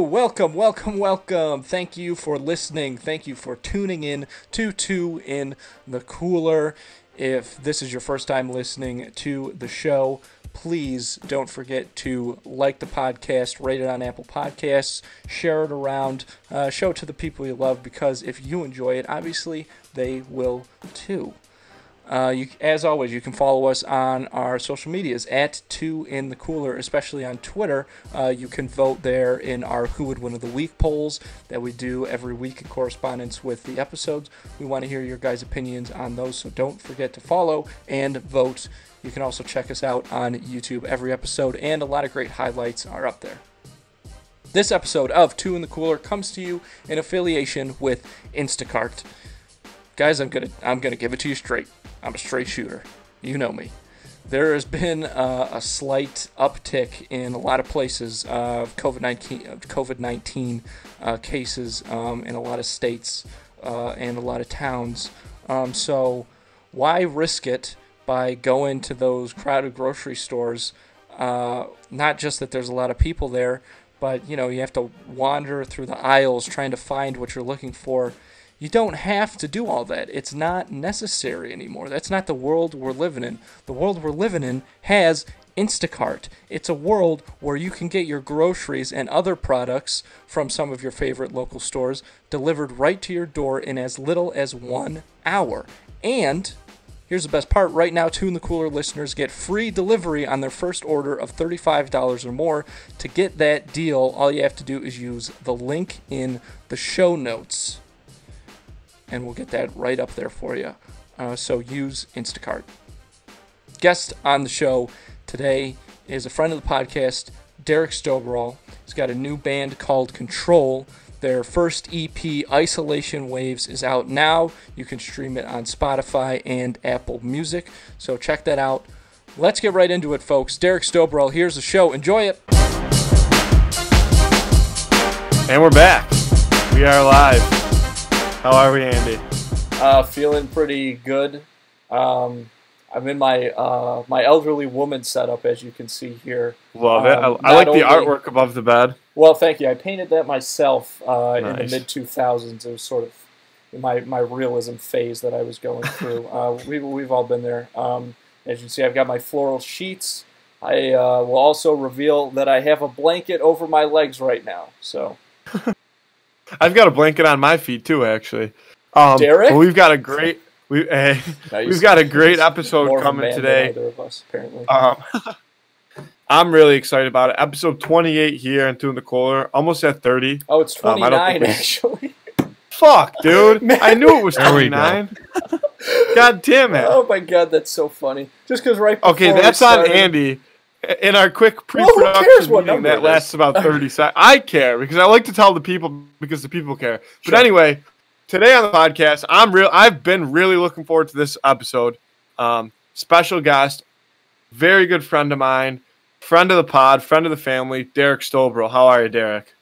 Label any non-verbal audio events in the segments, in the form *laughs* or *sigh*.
Welcome, welcome, welcome. Thank you for listening. Thank you for tuning in to Two in the Cooler. If this is your first time listening to the show, please don't forget to like the podcast, rate it on Apple Podcasts, share it around, uh, show it to the people you love because if you enjoy it, obviously they will too. Uh, you, as always, you can follow us on our social medias at Two in the Cooler, especially on Twitter. Uh, you can vote there in our Who Would Win of the Week polls that we do every week in correspondence with the episodes. We want to hear your guys' opinions on those, so don't forget to follow and vote. You can also check us out on YouTube. Every episode and a lot of great highlights are up there. This episode of Two in the Cooler comes to you in affiliation with Instacart. Guys, I'm gonna I'm gonna give it to you straight. I'm a straight shooter. You know me. There has been uh, a slight uptick in a lot of places of COVID nineteen COVID nineteen uh, cases um, in a lot of states uh, and a lot of towns. Um, so why risk it by going to those crowded grocery stores? Uh, not just that there's a lot of people there, but you know you have to wander through the aisles trying to find what you're looking for you don't have to do all that. It's not necessary anymore. That's not the world we're living in. The world we're living in has Instacart. It's a world where you can get your groceries and other products from some of your favorite local stores delivered right to your door in as little as one hour. And here's the best part right now, in the Cooler listeners get free delivery on their first order of $35 or more. To get that deal, all you have to do is use the link in the show notes and we'll get that right up there for you. Uh, so use Instacart. Guest on the show today is a friend of the podcast, Derek Stoberl. He's got a new band called Control. Their first EP, Isolation Waves, is out now. You can stream it on Spotify and Apple Music. So check that out. Let's get right into it, folks. Derek Stoberl, here's the show. Enjoy it. And we're back. We are live. How are we, Andy? Uh, feeling pretty good. Um, I'm in my uh, my elderly woman setup, as you can see here. Love it. Um, I, I like not the artwork above the bed. Well, thank you. I painted that myself uh, in the mid 2000s. It was sort of my, my realism phase that I was going *laughs* through. uh, we, we've all been there. Um, as you can see, I've got my floral sheets. I uh, will also reveal that I have a blanket over my legs right now. So, *laughs* I've got a blanket on my feet too, actually. Um, Derek? but we've got a great we *laughs* Nice. we've got a great More episode of a coming man than today. either of us, apparently. Um, *laughs* I'm really excited about it. Episode 28 here and two in the cooler, almost at 30. oh, it's um, I don't 29, think we- actually. Fuck, dude! Man. *laughs* I knew it was There we go. 29. God damn it! Oh my god, that's so funny. Just because right before Okay, we that's on Andy. In our quick Well, who cares pre-production what meeting that lasts about 30 seconds. I care because I like to tell the people because the people care. But Sure. anyway, today on the podcast, I'm real. I've been really looking forward to this episode. Um, special guest, very good friend of mine, friend of the pod, friend of the family, Derek Stoberl. How are you, Derek?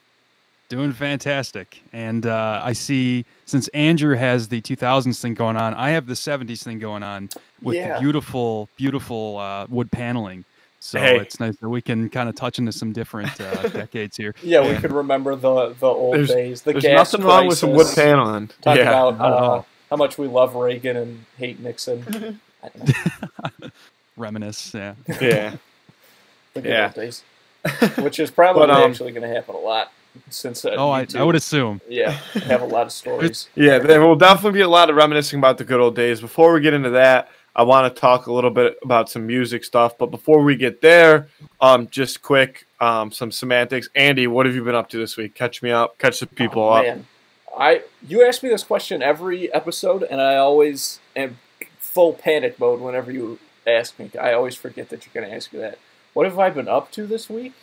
Doing fantastic. And uh, I see since Andrew has the 2000s thing going on, I have the 70s thing going on with Yeah. the beautiful, beautiful uh, wood paneling. So Hey. it's nice that we can kind of touch into some different uh, *laughs* decades here. Yeah, we could remember the the old There's- days. The There's gas nothing wrong with some wood crisis. paneling. Talk yeah. about uh, how much we love Reagan and hate Nixon. *laughs* I don't know, *laughs* Reminisce. Yeah. yeah. the good Yeah. old days. Which is probably But, um, actually going to happen a lot since. Uh, Oh, I, I would assume. Yeah, have a lot of stories. Yeah, there will definitely be a lot of reminiscing about the good old days. Before we get into that, I want to talk a little bit about some music stuff. But before we get there, um, just quick, um, some semantics. Andy, what have you been up to this week? Catch me up. Catch the people Oh, up. Man, I you ask me this question every episode, and I always am full panic mode whenever you ask me. I always forget that you're going to ask me that. What have I been up to this week?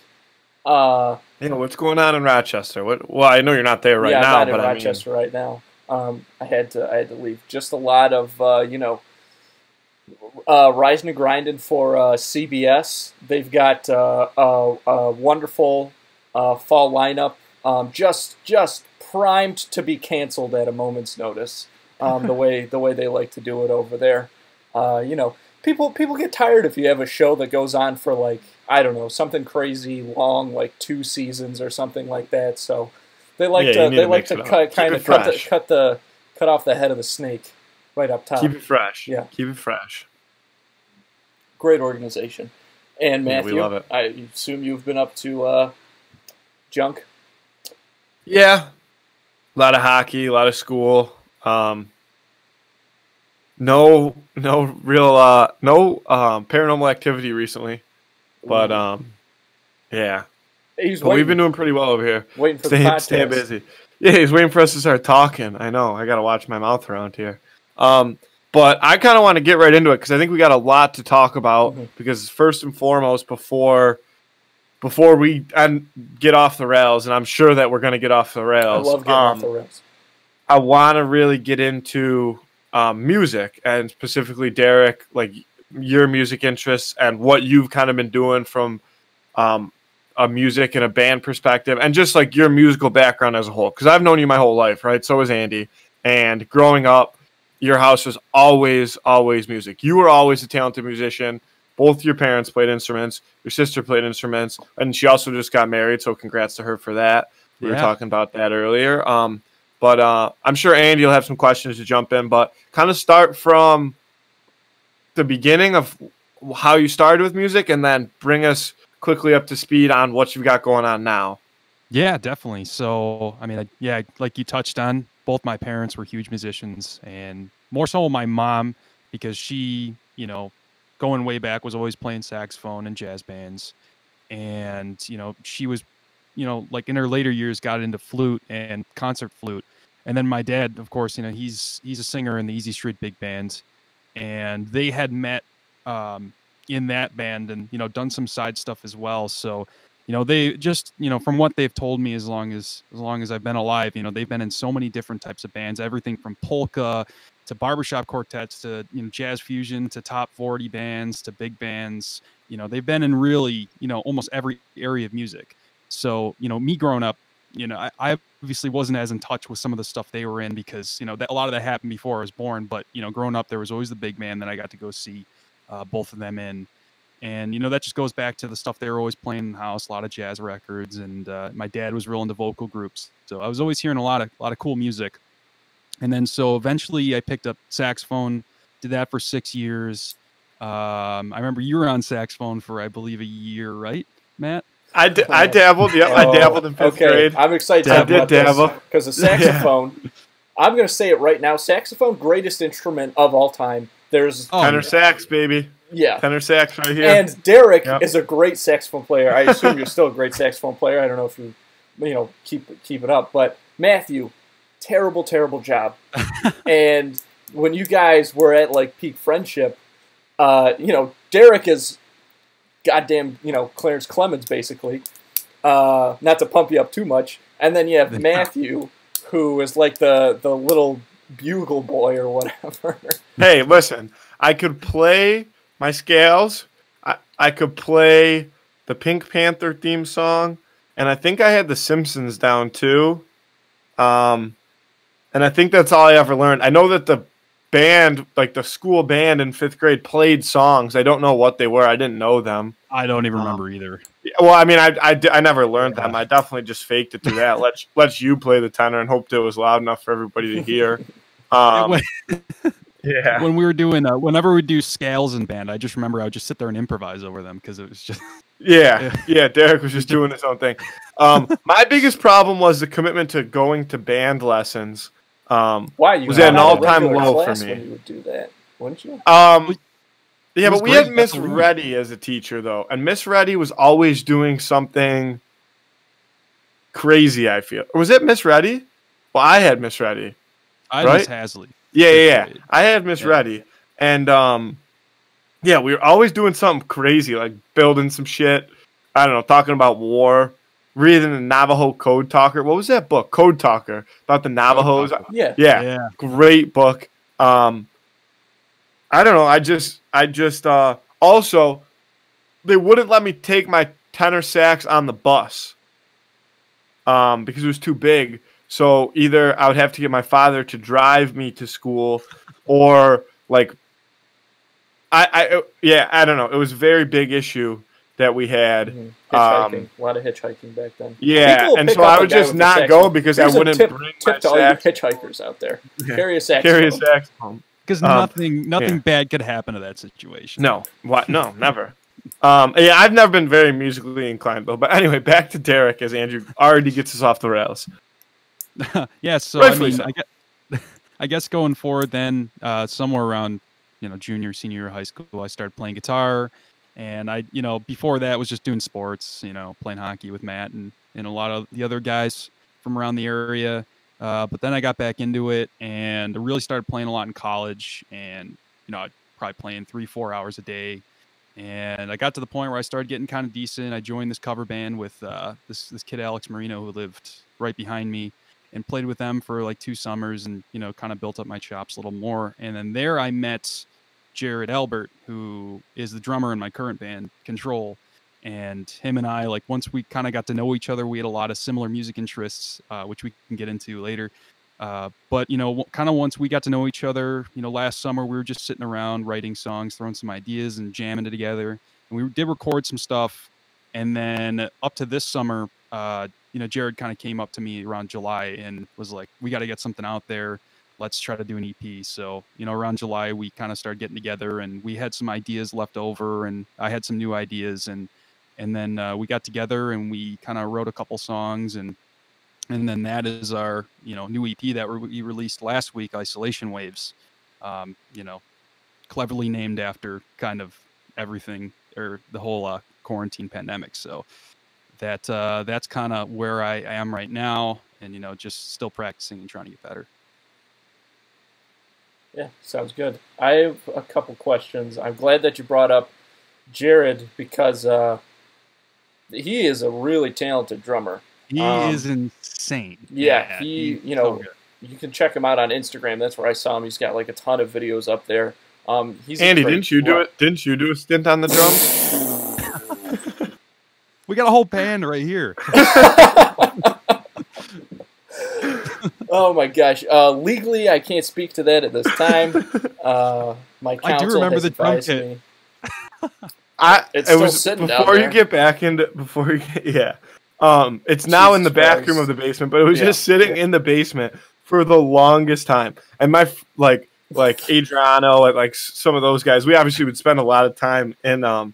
Uh, You know what's going on in Rochester? What? Well, I know you're not there right yeah, now, I'm not but in I Rochester right now. Um, I had to I had to leave. Just a lot of uh, you know, uh, rising and grinding for uh, CBS. They've got uh, a, a wonderful uh, fall lineup. Um, just just primed to be canceled at a moment's notice. Um, the *laughs* way the way they like to do it over there. Uh, you know, people people get tired if you have a show that goes on for like I don't know something crazy long, like two seasons or something like that. So they like Yeah, to they like to cut kind of cut the, cut the cut off the head of the snake right up top. Keep it fresh. Yeah. Keep it fresh. Great organization. And Yeah, we Matthew, love it. I assume you've been up to uh, junk. Yeah. A lot of hockey, a lot of school. Um, no, no real, uh, no um, paranormal activity recently, but um, yeah. He's But we've been doing pretty well over here. waiting for the Staying, podcast. staying busy. Yeah, he's waiting for us to start talking. I know. I got to watch my mouth around here. Um, but I kind of want to get right into it because I think we got a lot to talk about. Mhm. Because first and foremost, before before we and get off the rails, and I'm sure that we're going to get off the rails. I love getting um, off the rails. I want to really get into um, music and specifically Derek, like your music interests and what you've kind of been doing from um, a music and a band perspective, and just like your musical background as a whole. Because I've known you my whole life, right? So was Andy, and growing up, your house was always, always music. You were always a talented musician. Both your parents played instruments. Your sister played instruments, and she also just got married. So congrats to her for that. We were talking about that earlier. Um, but uh, I'm sure Andy will have some questions to jump in. But kind of start from the beginning of how you started with music, and then bring us quickly up to speed on what you've got going on now. Yeah, definitely. So, I mean, I, yeah, like you touched on, both my parents were huge musicians, and more so my mom because she, you know, going way back was always playing saxophone in jazz bands, and you know, she was, you know, like in her later years got into flute and concert flute, and then my dad, of course, you know, he's he's a singer in the Easy Street Big Band, and they had met um, in that band and you know done some side stuff as well. So you know they just you know from what they've told me as long as as long as i've been alive you know they've been in so many different types of bands everything from polka to barbershop quartets to you know jazz fusion to top 40 bands to big bands. You know they've been in really you know almost every area of music. So you know me growing up you know I, I obviously wasn't as in touch with some of the stuff they were in because you know that a lot of that happened before i was born but you know growing up there was always the big band that i got to go see uh, both of them in and you know that just goes back to the stuff they were always playing in the house a lot of jazz records and uh, my dad was real into vocal groups so i was always hearing a lot of a lot of cool music and then so eventually i picked up saxophone did that for six years um, i remember you were on saxophone for i believe a year right matt I, d- I dabbled. Yep, I Oh, dabbled in fifth okay. grade. I'm excited to I talk did about this dabble. because the *laughs* saxophone. I'm going to say it right now. Saxophone, greatest instrument of all time. There's oh Tenor sax, baby. Yeah, Tenor sax right here. and Derek Yep. is a great saxophone player. I assume you're still a great saxophone player. I don't know if you you know keep keep it up, but Matthew, terrible, terrible job. *laughs* and when you guys were at like peak friendship, uh, you know Derek is goddamn you know Clarence Clemons basically. Uh, not to pump you up too much, and then you have Matthew, who is like the the little bugle boy or whatever. hey, listen, I could play my scales. I, I could play the Pink Panther theme song, and I think I had the Simpsons down too. Um, and I think that's all I ever learned. I know that the band, like the school band in fifth grade, played songs. I don't know what they were. I didn't know them. i don't even Oh. remember either Well, I mean, I, I, I never learned them. I definitely just faked it to that. let's *laughs* let's you play the tenor and hoped it was loud enough for everybody to hear. *laughs* Um, yeah. when we were doing uh, whenever we do scales in band i just remember i would just sit there and improvise over them because it was just *laughs* Yeah, yeah. Derek was just doing his own thing. Um, *laughs* my biggest problem was the commitment to going to band lessons. Um, Why you Was had at an all-time low for class me. When you would do that, wouldn't you? um, yeah, was but we great. had Miss That's Reddy as a teacher though, and Miss Reddy was always doing something crazy. I feel, or was it Miss Reddy? Well, I had Miss Reddy. i Right? miss hasley Yeah, yeah, yeah. I had Miss Yeah. Reddy, and um, yeah, we were always doing something crazy, like building some shit. I don't know, talking about war, reading the Navajo Code Talker. What was that book? Code Talker about the Navajos. Talker. Yeah. Yeah, yeah great book. Um, I don't know. I just, I just, uh, also, they wouldn't let me take my tenor sax on the bus, um, because it was too big. So either I would have to get my father to drive me to school, or like, I, I, yeah, I don't know. It was a very big issue that we had. Mhm. Hitchhiking. Um, a lot of hitchhiking back then. Yeah, and so I would just not go because I Here's a wouldn't tip, bring tip my to all you hitchhikers out there. *laughs* Yeah. Carry a sax. Carry a saxophone. Because Um, nothing nothing yeah. bad could happen to that situation. No, what? No, never. Um, yeah, I've never been very musically inclined though. But anyway, back to Derek as Andrew already gets us off the rails. *laughs* yeah, so Rightfully I mean, so. I guess, I guess going forward, then uh, somewhere around you know junior, senior high school, I started playing guitar, and I you know before that was just doing sports, you know, playing hockey with Matt and and a lot of the other guys from around the area. Uh, but then I got back into it and I really started playing a lot in college, and you know, I'd probably playing three, four hours a day. And I got to the point where I started getting kind of decent. I joined this cover band with uh, this this kid Alex Marino who lived right behind me, and played with them for like two summers and you know kind of built up my chops a little more. And then there i met jared albert who is the drummer in my current band control. And him and i like once we kind of got to know each other we had a lot of similar music interests uh, which we can get into later. Uh, but you know kind of once we got to know each other you know last summer we were just sitting around writing songs throwing some ideas and jamming it together. And we did record some stuff. And then up to this summer uh, you know, Jared kind of came up to me around July and was like, "We got to get something out there. Let's try to do an EP." So, you know, around July we kind of started getting together, and we had some ideas left over, and I had some new ideas, and and then uh, we got together and we kind of wrote a couple songs, and and then that is our you know new EP that we released last week, Isolation Waves. Um, you know, cleverly named after kind of everything or the whole uh, quarantine pandemic. So that uh, that's kind of where I am right now, and you know, just still practicing and trying to get better. Yeah, sounds good. I have a couple questions. I'm glad that you brought up Jared because uh, he is a really talented drummer. He Um, is insane. yeah, he- he's you know, so. You can check him out on Instagram. That's where I saw him. He's got like a ton of videos up there. Um, he's Andy, didn't you do it? Didn't you do a stint on the drums? We got a whole band right here. *laughs* *laughs* Oh my gosh! Uh, legally, I can't speak to that at this time. Uh, my I do remember has the drum advised kit. me. *laughs* I It's it was sitting down before you get back into before you get, yeah. Um, it's now in the Jesus back room of the basement, but it was Yeah. just sitting in the basement for the longest time. And my like like Adriano and like some of those guys, we obviously would spend a lot of time in um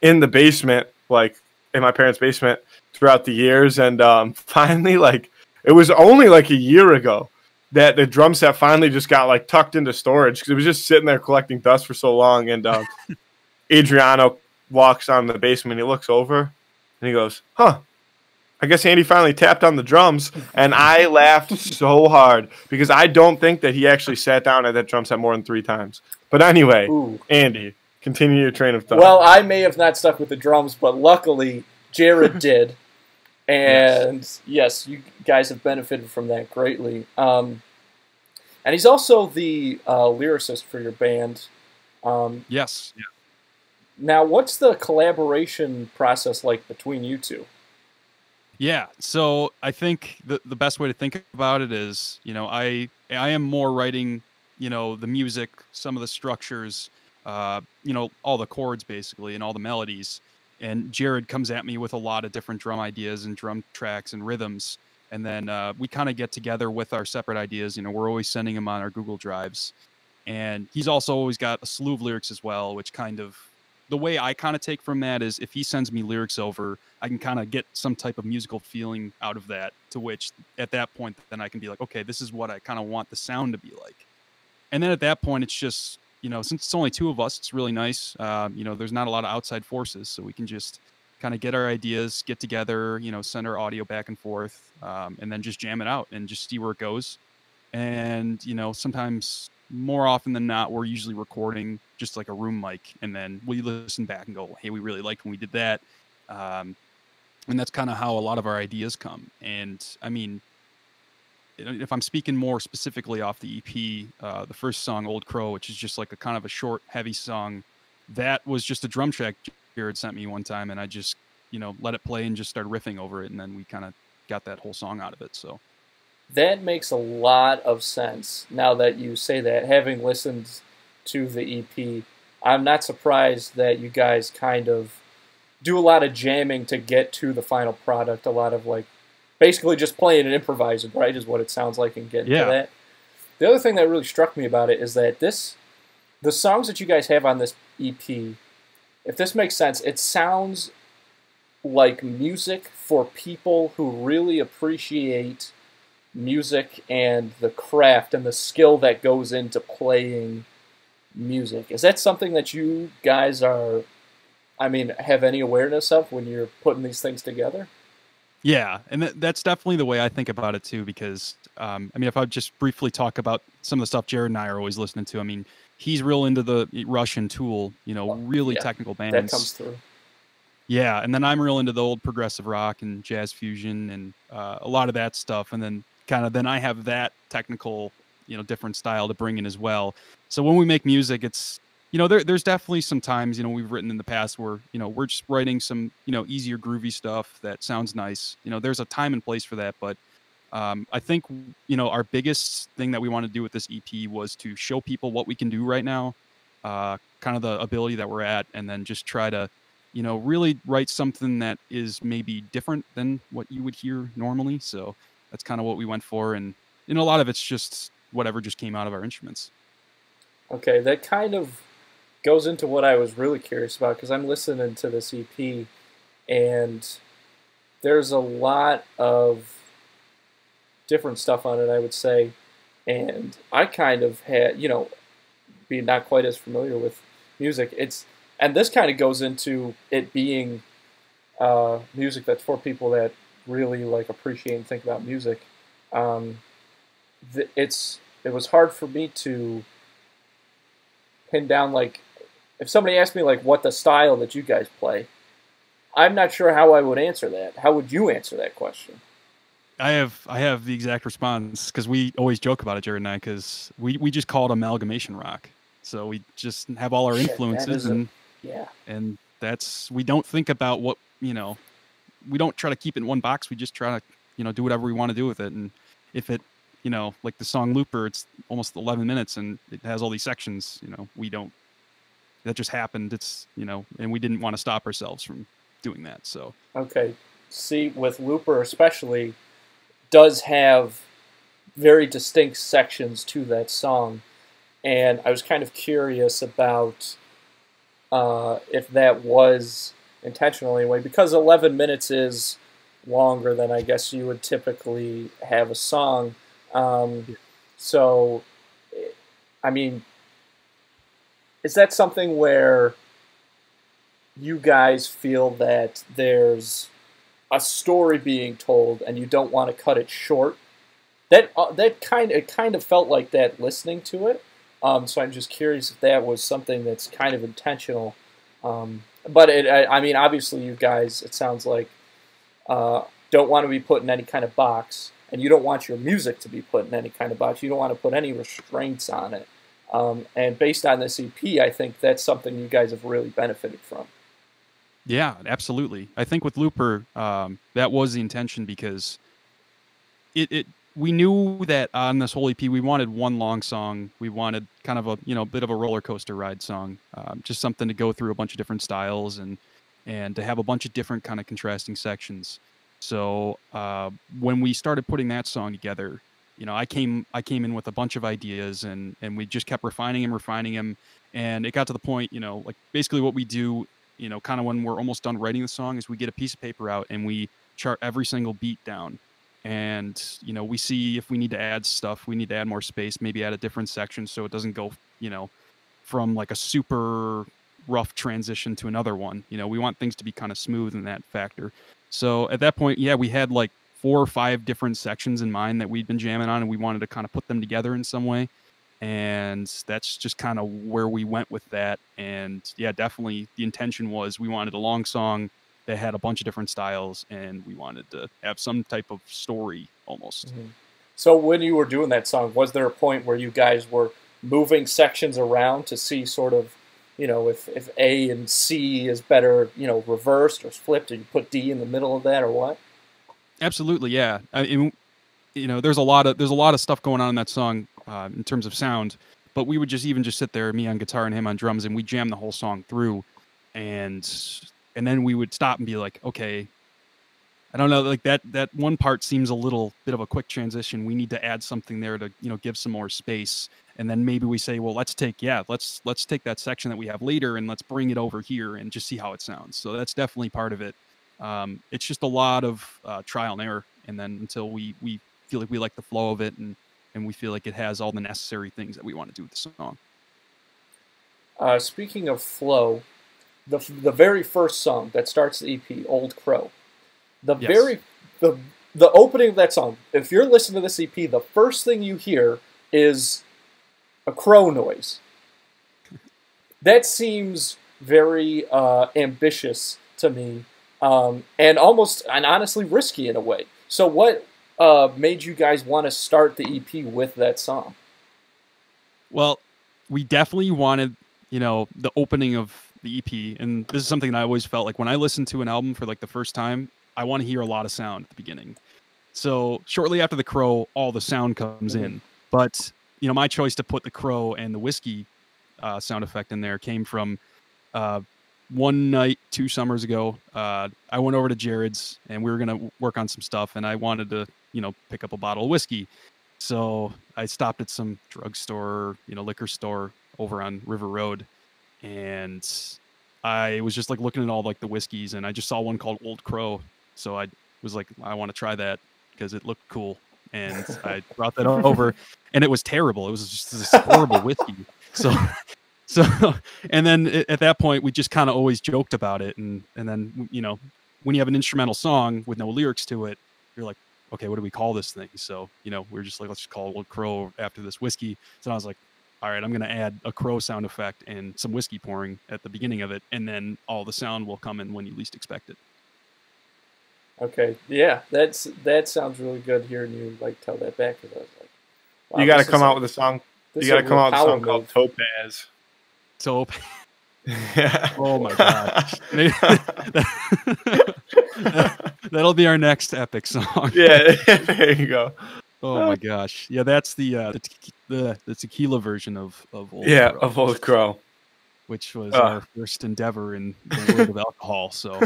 in the basement, like in my parents' basement throughout the years. And um, *laughs* finally, like it was only like a year ago that the drum set finally just got like tucked into storage because it was just sitting there collecting dust for so long. And um, *laughs* Adriano walks on the basement. He looks over and he goes, "Huh." I guess Andy finally tapped on the drums, and I *laughs* laughed so hard because I don't think that he actually sat down at that drum set more than three times. But anyway, Ooh. Andy, continue your train of thought. Well, I may have not stuck with the drums, but luckily Jared *laughs* did. And yes. you guys have benefited from that greatly. Um, and he's also the uh, lyricist for your band. Um, Yes. now, what's the collaboration process like between you two? Yeah. So I think the the best way to think about it is, you know, I I am more writing, you know, the music, some of the structures, uh, you know, all the chords basically and all the melodies. And Jared comes at me with a lot of different drum ideas and drum tracks and rhythms. And then uh, we kind of get together with our separate ideas. You know, we're always sending them on our Google Drives. And he's also always got a slew of lyrics as well, which kind of the way I kind of take from that is if he sends me lyrics over, I can kind of get some type of musical feeling out of that. To which, at that point, then I can be like, okay, this is what I kind of want the sound to be like. And then at that point, it's just you know, since it's only two of us, it's really nice. Um, you know, there's not a lot of outside forces, so we can just kind of get our ideas, get together, you know, send our audio back and forth, um, and then just jam it out and just see where it goes. And you know, sometimes more often than not, we're usually recording just like a room mic, and then we listen back and go, "Hey, we really liked when we did that." Um, and that's kind of how a lot of our ideas come. And I mean, if I'm speaking more specifically off the EP, uh, the first song, "Old Crow," which is just like a kind of a short, heavy song, that was just a drum track Jared sent me one time, and I just you know let it play and just started riffing over it, and then we kind of got that whole song out of it. So That makes a lot of sense now that you say that. Having listened to the EP, I'm not surprised that you guys kind of do a lot of jamming to get to the final product. A lot of like basically just playing and improvising, right? Is what it sounds like and getting Yeah. to that. The other thing that really struck me about it is that this, the songs that you guys have on this EP, if this makes sense, it sounds like music for people who really appreciate music and the craft and the skill that goes into playing music. Is that something that you guys are, I mean, have any awareness of when you're putting these things together? Yeah, and that, that's definitely the way I think about it too. Because um, I mean, if I just briefly talk about some of the stuff Jared and I are always listening to, I mean, he's real into the Russian Tool, you know, really yeah, technical That bands. comes through. Yeah, and then I'm real into the old progressive rock and jazz fusion and uh, a lot of that stuff. And then kind of then I have that technical, you know, different style to bring in as well. So when we make music, it's you know there, there's definitely some times you know we've written in the past where you know we're just writing some you know easier groovy stuff that sounds nice. You know, there's a time and place for that, but um, I think you know our biggest thing that we want to do with this EP was to show people what we can do right now, uh, kind of the ability that we're at, and then just try to you know, really write something that is maybe different than what you would hear normally. So that's kind of what we went for. And, you know, a lot of it's just whatever just came out of our instruments. Okay, that kind of goes into what I was really curious about because I'm listening to this EP and there's a lot of different stuff on it, I would say. And I kind of had, you know, being not quite as familiar with music, it's, and this kind of goes into it being uh, music that's for people that really like appreciate and think about music. Um, it's, it was hard for me to pin down like if somebody asked me like what the style that you guys play i'm not sure how i would answer that. How would you answer that question? I have I have the exact response because we always joke about it, Jared and I, because we, we just call it amalgamation rock. So we just have all our Shit, influences is a- and yeah. and that's we don't think about what you know we don't try to keep it in one box. We just try to you know do whatever we want to do with it. And if it you know like the song looper it's almost 11 minutes and it has all these sections you know we don't that just happened. It's you know and we didn't want to stop ourselves from doing that so. Okay see with looper especially does have very distinct sections to that song. And i was kind of curious about uh, if that was intentional anyway because 11 minutes is longer than i guess you would typically have a song. Um, so i mean is that something where you guys feel that there's a story being told and you don't want to cut it short? That uh, that kind it kind of felt like that listening to it um, so i'm just curious if that was something that's kind of intentional um, but it, I, I mean obviously you guys it sounds like uh, don't want to be put in any kind of box and you don't want your music to be put in any kind of box. You don't want to put any restraints on it um, and based on this ep i think that's something you guys have really benefited from Yeah, absolutely. I think with Looper, um, that was the intention because it, it we knew that on this whole EP we wanted one long song. We wanted kind of a you know bit of a roller coaster ride song, um, just something to go through a bunch of different styles and and to have a bunch of different kind of contrasting sections. So uh, when we started putting that song together, you know, I came I came in with a bunch of ideas and and we just kept refining them, refining them, and it got to the point, you know, like basically what we do you know, kind of when we're almost done writing the song, is we get a piece of paper out and we chart every single beat down. And, you know, we see if we need to add stuff, we need to add more space, maybe add a different section so it doesn't go, you know, from like a super rough transition to another one. You know, we want things to be kind of smooth in that factor. So at that point, yeah, we had like four or five different sections in mind that we'd been jamming on and we wanted to kind of put them together in some way. And that's just kind of where we went with that. And yeah definitely the intention was we wanted a long song that had a bunch of different styles and we wanted to have some type of story almost. Mm-hmm. So when you were doing that song, was there a point where you guys were moving sections around to see sort of, you know, if, if A and C is better, you know, reversed or flipped, and you put D in the middle of that or what? Absolutely yeah I mean, you know there's a lot of there's a lot of stuff going on in that song uh, in terms of sound but we would just even just sit there me on guitar and him on drums and we jam the whole song through and and then we would stop and be like, okay, I don't know, like that that one part seems a little bit of a quick transition. We need to add something there to you know give some more space, and then maybe we say, well, let's take yeah, let's let's take that section that we have later and let's bring it over here and just see how it sounds. So that's definitely part of it. Um, it's just a lot of uh, trial and error, and then until we we feel like we like the flow of it and and we feel like it has all the necessary things that we want to do with the song. Uh, speaking of flow, the the very first song that starts the EP, "Old Crow," the Yes. very the the opening of that song. If you're listening to this EP, the first thing you hear is a crow noise. *laughs* That seems very uh, ambitious to me, um, and almost and honestly risky in a way. So, what uh, made you guys want to start the EP with that song? Well, we definitely wanted, you know, the opening of the EP, and this is something that I always felt like when I listen to an album for like the first time, I want to hear a lot of sound at the beginning. So shortly after the crow, all the sound comes in. But you know, my choice to put the crow and the whiskey uh, sound effect in there came from uh, one night two summers ago. Uh, I went over to Jared's and we were gonna work on some stuff, and I wanted to, you know, pick up a bottle of whiskey. So I stopped at some drugstore, you know, liquor store over on River Road, and I was just like looking at all like the whiskeys, and I just saw one called Old Crow. So I was like, I want to try that because it looked cool, and I brought that over, *laughs* and it was terrible. It was just this horrible whiskey. So, *laughs* so, *laughs* and then at that point, we just kind of always joked about it, and and then you know, when you have an instrumental song with no lyrics to it, you're like, okay, what do we call this thing? So, you know, we are just like, let's just call it Old Crow after this whiskey. So I was like, all right, I'm going to add a crow sound effect and some whiskey pouring at the beginning of it. And then all the sound will come in when you least expect it. Okay, yeah, that's that sounds really good hearing you like tell that back because I was like, wow, you got to come a- out with a song. You got to come out with a power song called. Topaz. So, yeah. *laughs* *laughs* oh my gosh. *laughs* That'll be our next epic song. yeah. there you go. Oh my gosh. Yeah, that's the uh, the, te- the the tequila version of of Old Yeah, Crow, of Old Crow. which was Ah. our first endeavor in the world of alcohol. So,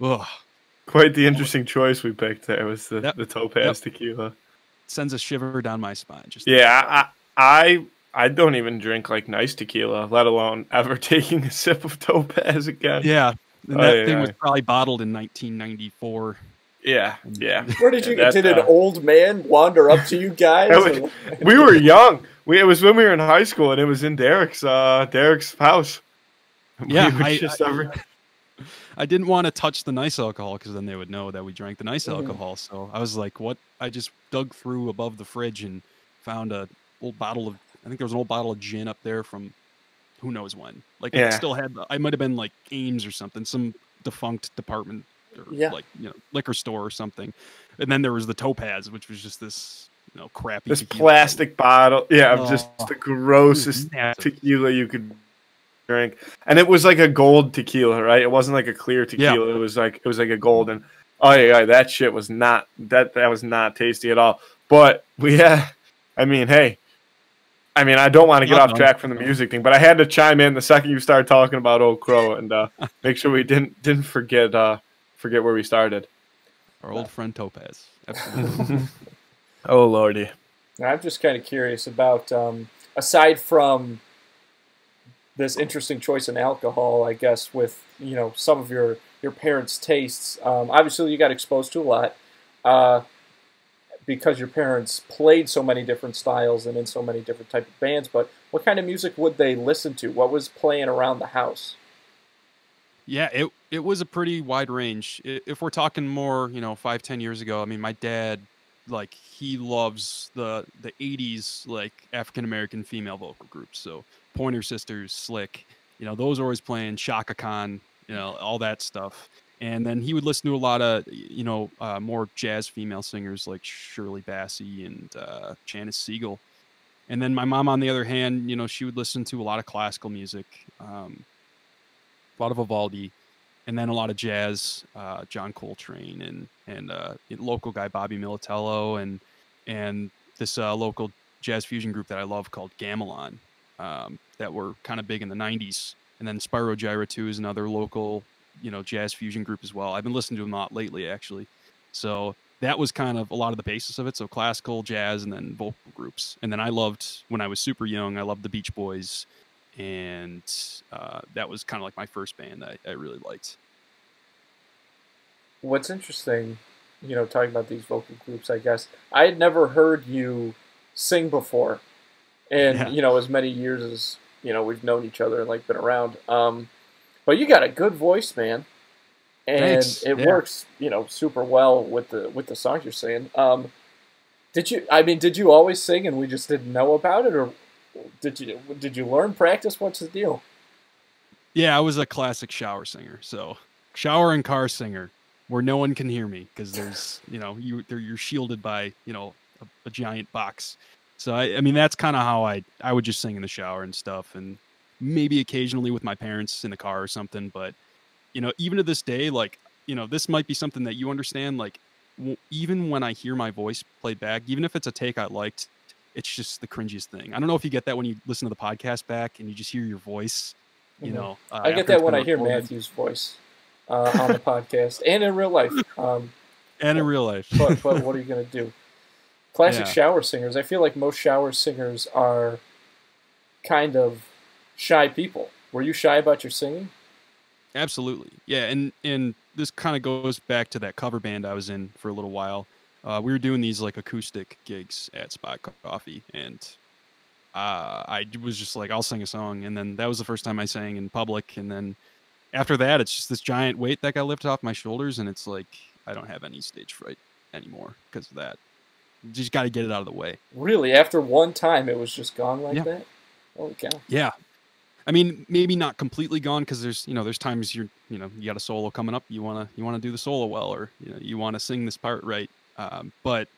ugh, Quite the interesting choice we picked there was the, Yep. the Topaz tequila. sends a shiver down my spine. Just Yeah, I, I I don't even drink like nice tequila, let alone ever *laughs* taking a sip of Topaz again. yeah. And Oh, that yeah, thing yeah. was probably bottled in 1994. yeah, yeah. *laughs* Where did you That's, did an uh, old man wander up to you guys? *laughs* Was- we were young. We it was when we were in high school, and it was in Derek's uh Derek's house. Yeah, would I- just I- every- I didn't want to touch the nice alcohol because then they would know that we drank the nice Mhm. alcohol. So I was like, "What?" I just dug through above the fridge and found a old bottle of. I think there was an old bottle of gin up there from who knows when. Like Yeah. it still had. I might have been like Ames or something, some defunct department or Yeah. like you know liquor store or something. And then there was the Topaz, which was just this you know crappy this plastic bottle, yeah, of just Oh. the grossest mm-hmm. Massive. tequila you could drink, and it was like a gold tequila, right? It wasn't like a clear tequila. It was like it was like a golden. Oh yeah, yeah, that shit was not that that was not tasty at all. But we had, I mean, hey, I mean, I don't want to get off track from the music thing, but I had to chime in the second you started talking about Old Crow and uh, *laughs* make sure we didn't didn't forget uh, forget where we started. Our old friend Topaz. *laughs* Oh lordy. I'm just kind of curious about um, aside from this interesting choice in alcohol, I guess with you know some of your your parents' tastes. Um, obviously, you got exposed to a lot uh, because your parents played so many different styles and in so many different type of bands. But what kind of music would they listen to? What was playing around the house? Yeah, it it was a pretty wide range. If we're talking more, you know, five ten years ago, I mean, my dad, like, he loves the the '80s like African American female vocal groups. So Pointer Sisters, Slick, you know, those were always playing Chaka Khan, you know, all that stuff. And then he would listen to a lot of, you know, uh, more jazz female singers like Shirley Bassey and uh, Janis Siegel. And then my mom, on the other hand, you know, she would listen to a lot of classical music. Um, a lot of Vivaldi, and then a lot of jazz, uh, John Coltrane and and uh, local guy Bobby Militello and and this uh, local jazz fusion group that I love called Gamalon, um, that were kind of big in the '90s. And then Spyro Gyra 2 is another local you know jazz fusion group as well. I've been listening to them a lot lately actually. So that was kind of a lot of the basis of it. So classical, jazz, and then vocal groups. And then I loved when I was super young. I loved the Beach Boys, and uh, that was kind of like my first band I, I really liked. What's interesting, you know, talking about these vocal groups, I guess I had never heard you sing before, and Yeah. you know, as many years as you know we've known each other and like been around. Um, but you got a good voice, man, and Thanks. it Yeah. works, you know, super well with the with the songs you're singing. Um, did you? I mean, did you always sing and we just didn't know about it, or did you did you learn practice? What's the deal? Yeah, I was a classic shower singer. So shower and car singer, where no one can hear me because there's you know you you're shielded by you know a, a giant box. So I, I mean that's kind of how I I would just sing in the shower and stuff, and maybe occasionally with my parents in the car or something. But you know even to this day, like you know this might be something that you understand. Like w- even when I hear my voice played back, even if it's a take I liked. It's just the cringiest thing. I don't know if you get that when you listen to the podcast back and you just hear your voice you Mhm. know uh, I get that when I hear recorded. Matthew's voice uh, on the podcast and in real life. Um, *laughs* and in real life *laughs* but but what are you gonna do? Classic Yeah. shower singers. I feel like most shower singers are kind of shy people. Were you shy about your singing? absolutely yeah and and this kind of goes back to that cover band i was in for a little while uh, we were doing these like acoustic gigs at spot coffee and uh, i was just like i'll sing a song and then that was the first time i sang in public and then after that it's just this giant weight that got lifted off my shoulders and it's like i don't have any stage fright anymore because of that you just got to get it out of the way Really? After one time, it was just gone like Yeah. that? Holy cow! Yeah. I mean, maybe not completely gone because there's, you know, there's times you're, you know, you got a solo coming up, you wanna, you wanna do the solo well, or you know, you want to sing this part right. Um, but,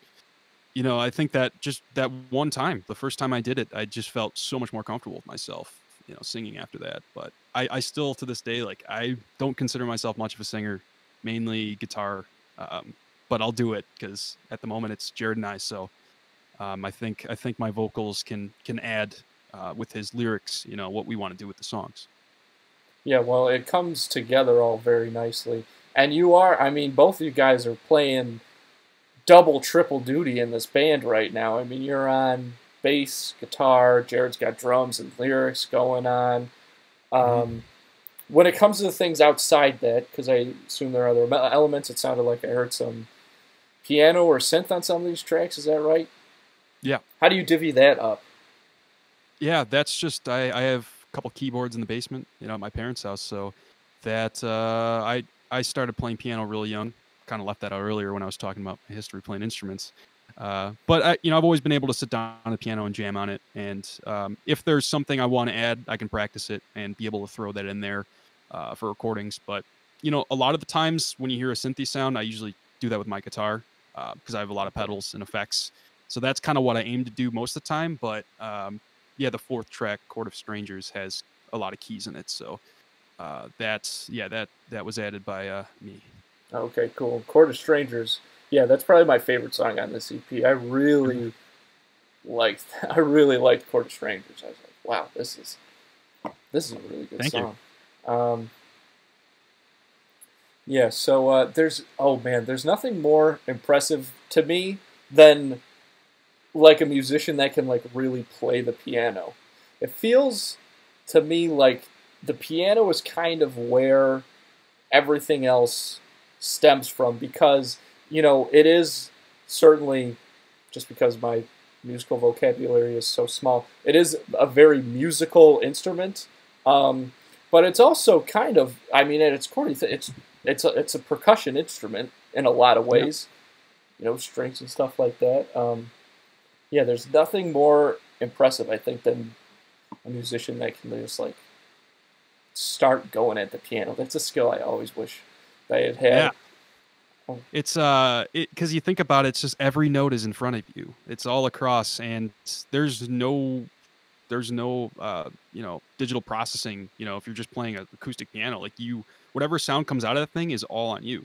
you know, I think that just that one time, the first time I did it, I just felt so much more comfortable with myself, you know, singing after that. But I, I still to this day, like, I don't consider myself much of a singer, mainly guitar. Um, but I'll do it because at the moment it's Jared and I. So, um, I think, I think my vocals can can add uh, with his lyrics, you know, what we want to do with the songs. Yeah, well, it comes together all very nicely. And you are, I mean, both of you guys are playing double, triple duty in this band right now. I mean, you're on bass, guitar, Jared's got drums and lyrics going on. Um, When it comes to the things outside that, because I assume there are other elements, it sounded like I heard some piano or synth on some of these tracks. Is that right? Yeah. How do you divvy that up? Yeah, that's just I, I have a couple keyboards in the basement, you know, at my parents' house. So that uh, I I started playing piano really young. Kind of left that out earlier when I was talking about my history playing instruments. Uh, but I, you know, I've always been able to sit down on the piano and jam on it. And um, if there's something I want to add, I can practice it and be able to throw that in there uh, for recordings. But you know, a lot of the times when you hear a synthy sound, I usually do that with my guitar because I have a lot of pedals and effects. So that's kind of what I aim to do most of the time. But um, yeah, the fourth track, Court of Strangers, has a lot of keys in it. So uh, that's yeah, that that was added by uh, me. Okay, cool. Court of Strangers. Yeah, that's probably my favorite song on this EP. I really liked. *laughs* I really liked Court of Strangers. I was like, wow, this is this is a really good Thank you. song. Um, yeah. So uh, there's oh man, there's nothing more impressive to me than like a musician that can like really play the piano. It feels to me like the piano is kind of where everything else stems from because you know it is certainly just because my musical vocabulary is so small it is a very musical instrument um, but it's also kind of i mean at its core it's it's it's a, it's a percussion instrument in a lot of ways you know strings and stuff like that um, yeah there's nothing more impressive i think than a musician that can just like start going at the piano that's a skill i always wish I had had Yeah. It's uh, it because you think about it, it's just every note is in front of you. It's all across, and there's no, there's no uh, you know, digital processing. You know, if you're just playing an acoustic piano, like you, whatever sound comes out of that thing is all on you.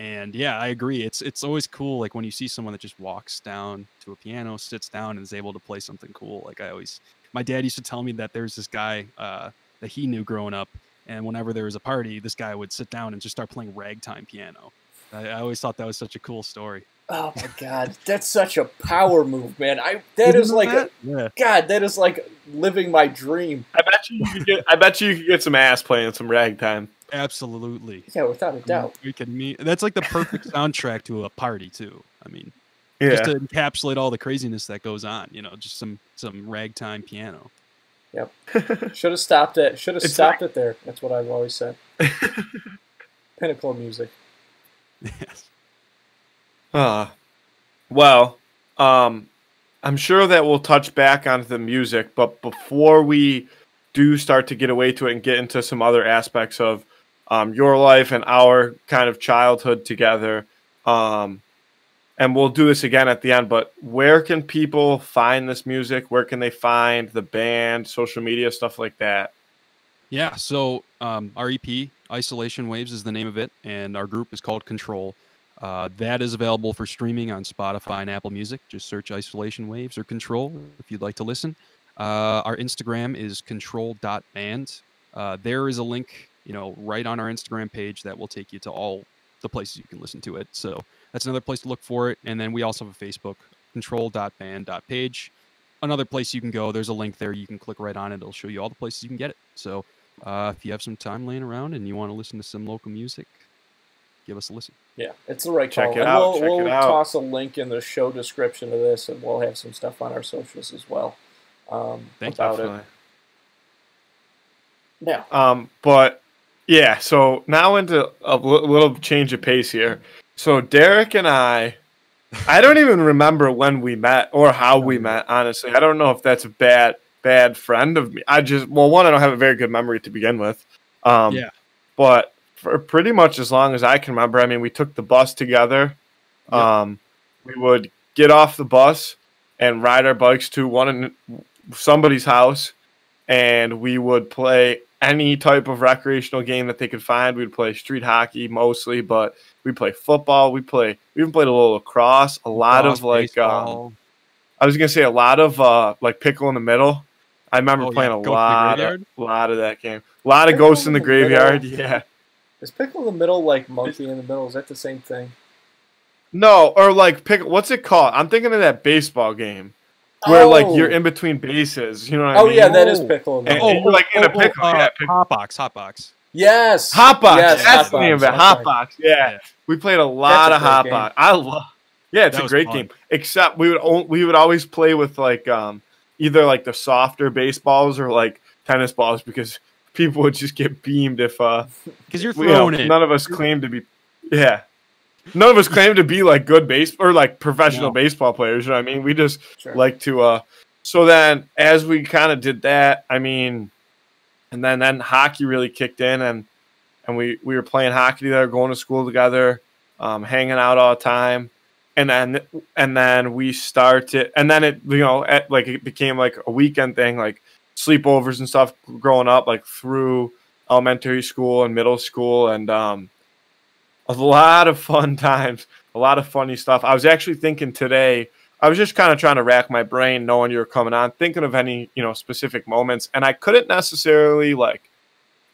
And yeah, I agree. It's it's always cool, like when you see someone that just walks down to a piano, sits down, and is able to play something cool. Like I always, my dad used to tell me that there's this guy uh, that he knew growing up, And whenever there was a party, this guy would sit down and just start playing ragtime piano. I, I always thought that was such a cool story. Oh my god, that's such a power move, man. I that is like a, Yeah. God, that is like living my dream. I bet you, you could get. I bet you, you could get some ass playing some ragtime. Absolutely. Yeah, without a doubt. We can meet. That's like the perfect soundtrack to a party too. I mean, Yeah. just to encapsulate all the craziness that goes on. You know, just some some ragtime piano. Yep. *laughs* Should have stopped it. Should have It's stopped it there. That's what I've always said. *laughs* Pinnacle of music. Yes. Uh, well, um, I'm sure that we'll touch back on the music, but before we do start to get away to it and get into some other aspects of um, your life and our kind of childhood together, um, and we'll do this again at the end, but where can people find this music? Where can they find the band, social media, stuff like that? Yeah. So um, our EP, Isolation Waves, is the name of it, and our group is called Control. Uh, that is available for streaming on Spotify and Apple Music. Just search Isolation Waves or Control if you'd like to listen. Uh, our Instagram is control.band. Uh, there is a link, you know, right on our Instagram page that will take you to all the places you can listen to it. So that's another place to look for it. And then we also have a Facebook, control.band.page. Another place you can go. There's a link there. You can click right on it. It'll show you all the places you can get it. So uh, if you have some time laying around and you want to listen to some local music, give us a listen. Yeah, it's the right Check call. it and out, we'll, check we'll it out. toss a link in the show description of this, and we'll have some stuff on our socials as well um, Thank about Definitely. it. Yeah. Um, but yeah, so now into a little change of pace here. So Derek and I, I don't *laughs* even remember when we met or how we met. Honestly, I don't know if that's a bad bad friend of me. I just well, one, I don't have a very good memory to begin with. Um, Yeah. But for pretty much as long as I can remember, I mean, we took the bus together. Yep. Um, we would get off the bus and ride our bikes to one in somebody's house, and we would play any type of recreational game that they could find. We'd play street hockey mostly, but we play football. We play. We even played a little lacrosse. A lot Cross of like. Um. I was gonna say a lot of uh, like pickle in the middle. I remember Oh, yeah, playing a Ghost in the lot, of, Graveyard? lot of that game. A lot of Pickle ghosts in in the the middle. graveyard. *laughs* Yeah. Is pickle in the middle like monkey in the middle? Is that the same thing? No, or like pick. What's it called? I'm thinking of that baseball game where like you're Oh. in between bases. You know what I Oh mean? yeah, that is Oh. pickle in the And- middle. and you're like in a pickle. uh, yeah, pick- Hotbox, Hotbox. yes. Hotbox. Yes, that's the name of it. that's right. Hotbox. Yeah. Yeah. we played a lot of That's a great Hotbox. I love. Yeah, it's That a great fun. game. Except we would on- we would always play with like um either like the softer baseballs or like tennis balls because people would just get beamed if uh *laughs* Because you're you know, throwing it. none of us claim to be yeah none of us claim to be like good base or like professional No. baseball players you know what i mean we just Sure. like to uh so then as we kind of did that i mean and then then hockey really kicked in and and we we were playing hockey together going to school together um hanging out all the time and then and then we started and then it you know at, like it became like a weekend thing like sleepovers and stuff growing up like through elementary school and middle school and um a lot of fun *laughs* times a lot of funny stuff. I was actually thinking today i was just kind of trying to rack my brain knowing you were coming on thinking of any you know specific moments and i couldn't necessarily like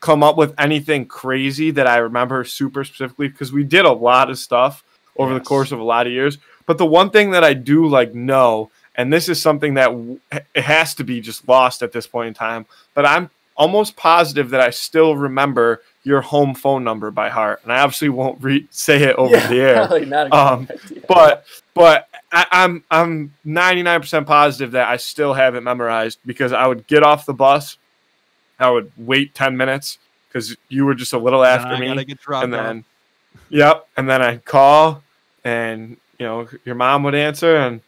come up with anything crazy that i remember super specifically because we did a lot of stuff over the course of a lot of years. But the one thing that i do like know and this is something that w- it has to be just lost at this point in time but i'm almost positive that i still remember your home phone number by heart and i obviously won't re- say it over yeah, the air Probably not a good Um, idea. but but I, I'm I'm 99% positive that I still have it memorized because I would get off the bus, I would wait 10 minutes because you were just a little after I me, gotta get dropped and off. then yep, and then I'd call, and you know your mom would answer, and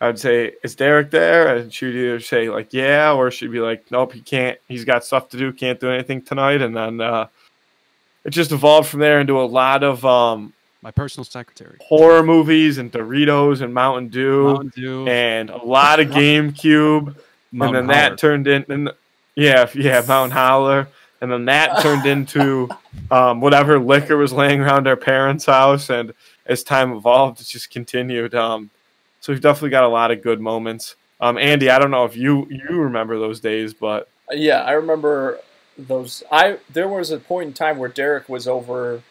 I'd say, "Is Derek there?" And she'd either say like, "Yeah," or she'd be like, "Nope, he can't. He's got stuff to do. Can't do anything tonight." And then uh, it just evolved from there into a lot of um, my personal secretary. horror movies and Doritos and Mountain Dew Mountain Dew. and a lot of *laughs* GameCube. Mountain and then that turned in, and yeah, yeah, Mountain Howler. And then that *laughs* turned into um, whatever liquor was laying around our parents' house. And as time evolved, it just continued. Um, so we've definitely got a lot of good moments. Um, Andy, I don't know if you you remember those days, but yeah, I remember those. I there was a point in time where Derek was over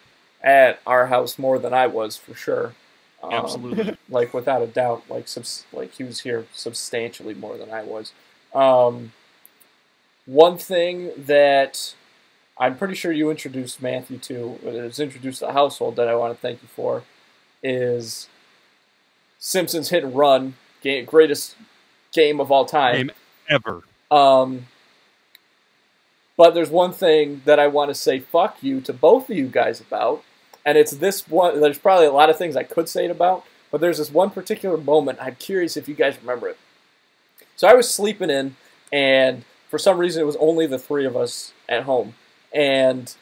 at our house more than I was for sure. Um, Absolutely. *laughs* like without a doubt, like subs- like he was here substantially more than I was. Um, one thing that I'm pretty sure you introduced Matthew to, was introduced to the household that I want to thank you for, is Simpsons Hit and Run, game, greatest game of all time. Game ever. Um, but there's one thing that I want to say fuck you to both of you guys about, and it's this one. There's probably a lot of things I could say it about, but there's this one particular moment. I'm curious if you guys remember it. So I was sleeping in, and for some reason it was only the three of us at home, and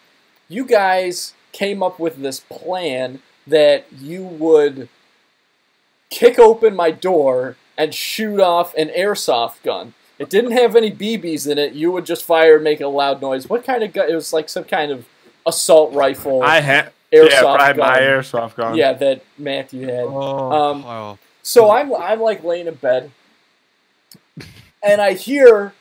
you guys came up with this plan that you would kick open my door and shoot off an airsoft gun. It didn't have any BBs in it. You would just fire and make a loud noise. What kind of gun? It was like some kind of assault rifle. I had Airsoft yeah, I had my airsoft gun. yeah, that Matthew had. Oh, Um, wow. So I'm I'm like laying in bed, and I hear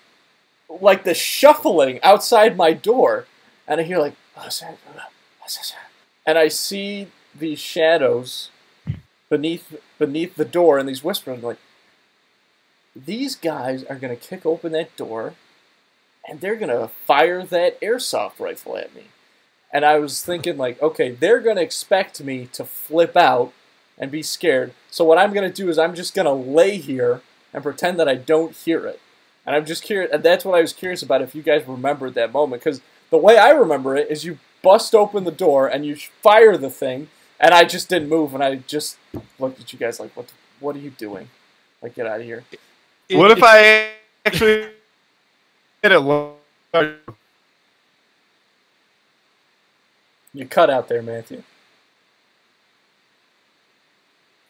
like the shuffling outside my door, and I hear like "What's that? What's that?" and I see these shadows beneath beneath the door, and these whispering like, these guys are gonna kick open that door, and they're gonna fire that airsoft rifle at me. And I was thinking like, okay, they're gonna expect me to flip out and be scared. So what I'm gonna do is I'm just gonna lay here and pretend that I don't hear it. And I'm just curious, and that's what I was curious about if you guys remembered that moment, because the way I remember it is you bust open the door and you fire the thing, and I just didn't move, and I just looked at you guys like, what, the, what are you doing? Like, get out of here. It- What if it's- I actually hit it low? You cut out there, Matthew.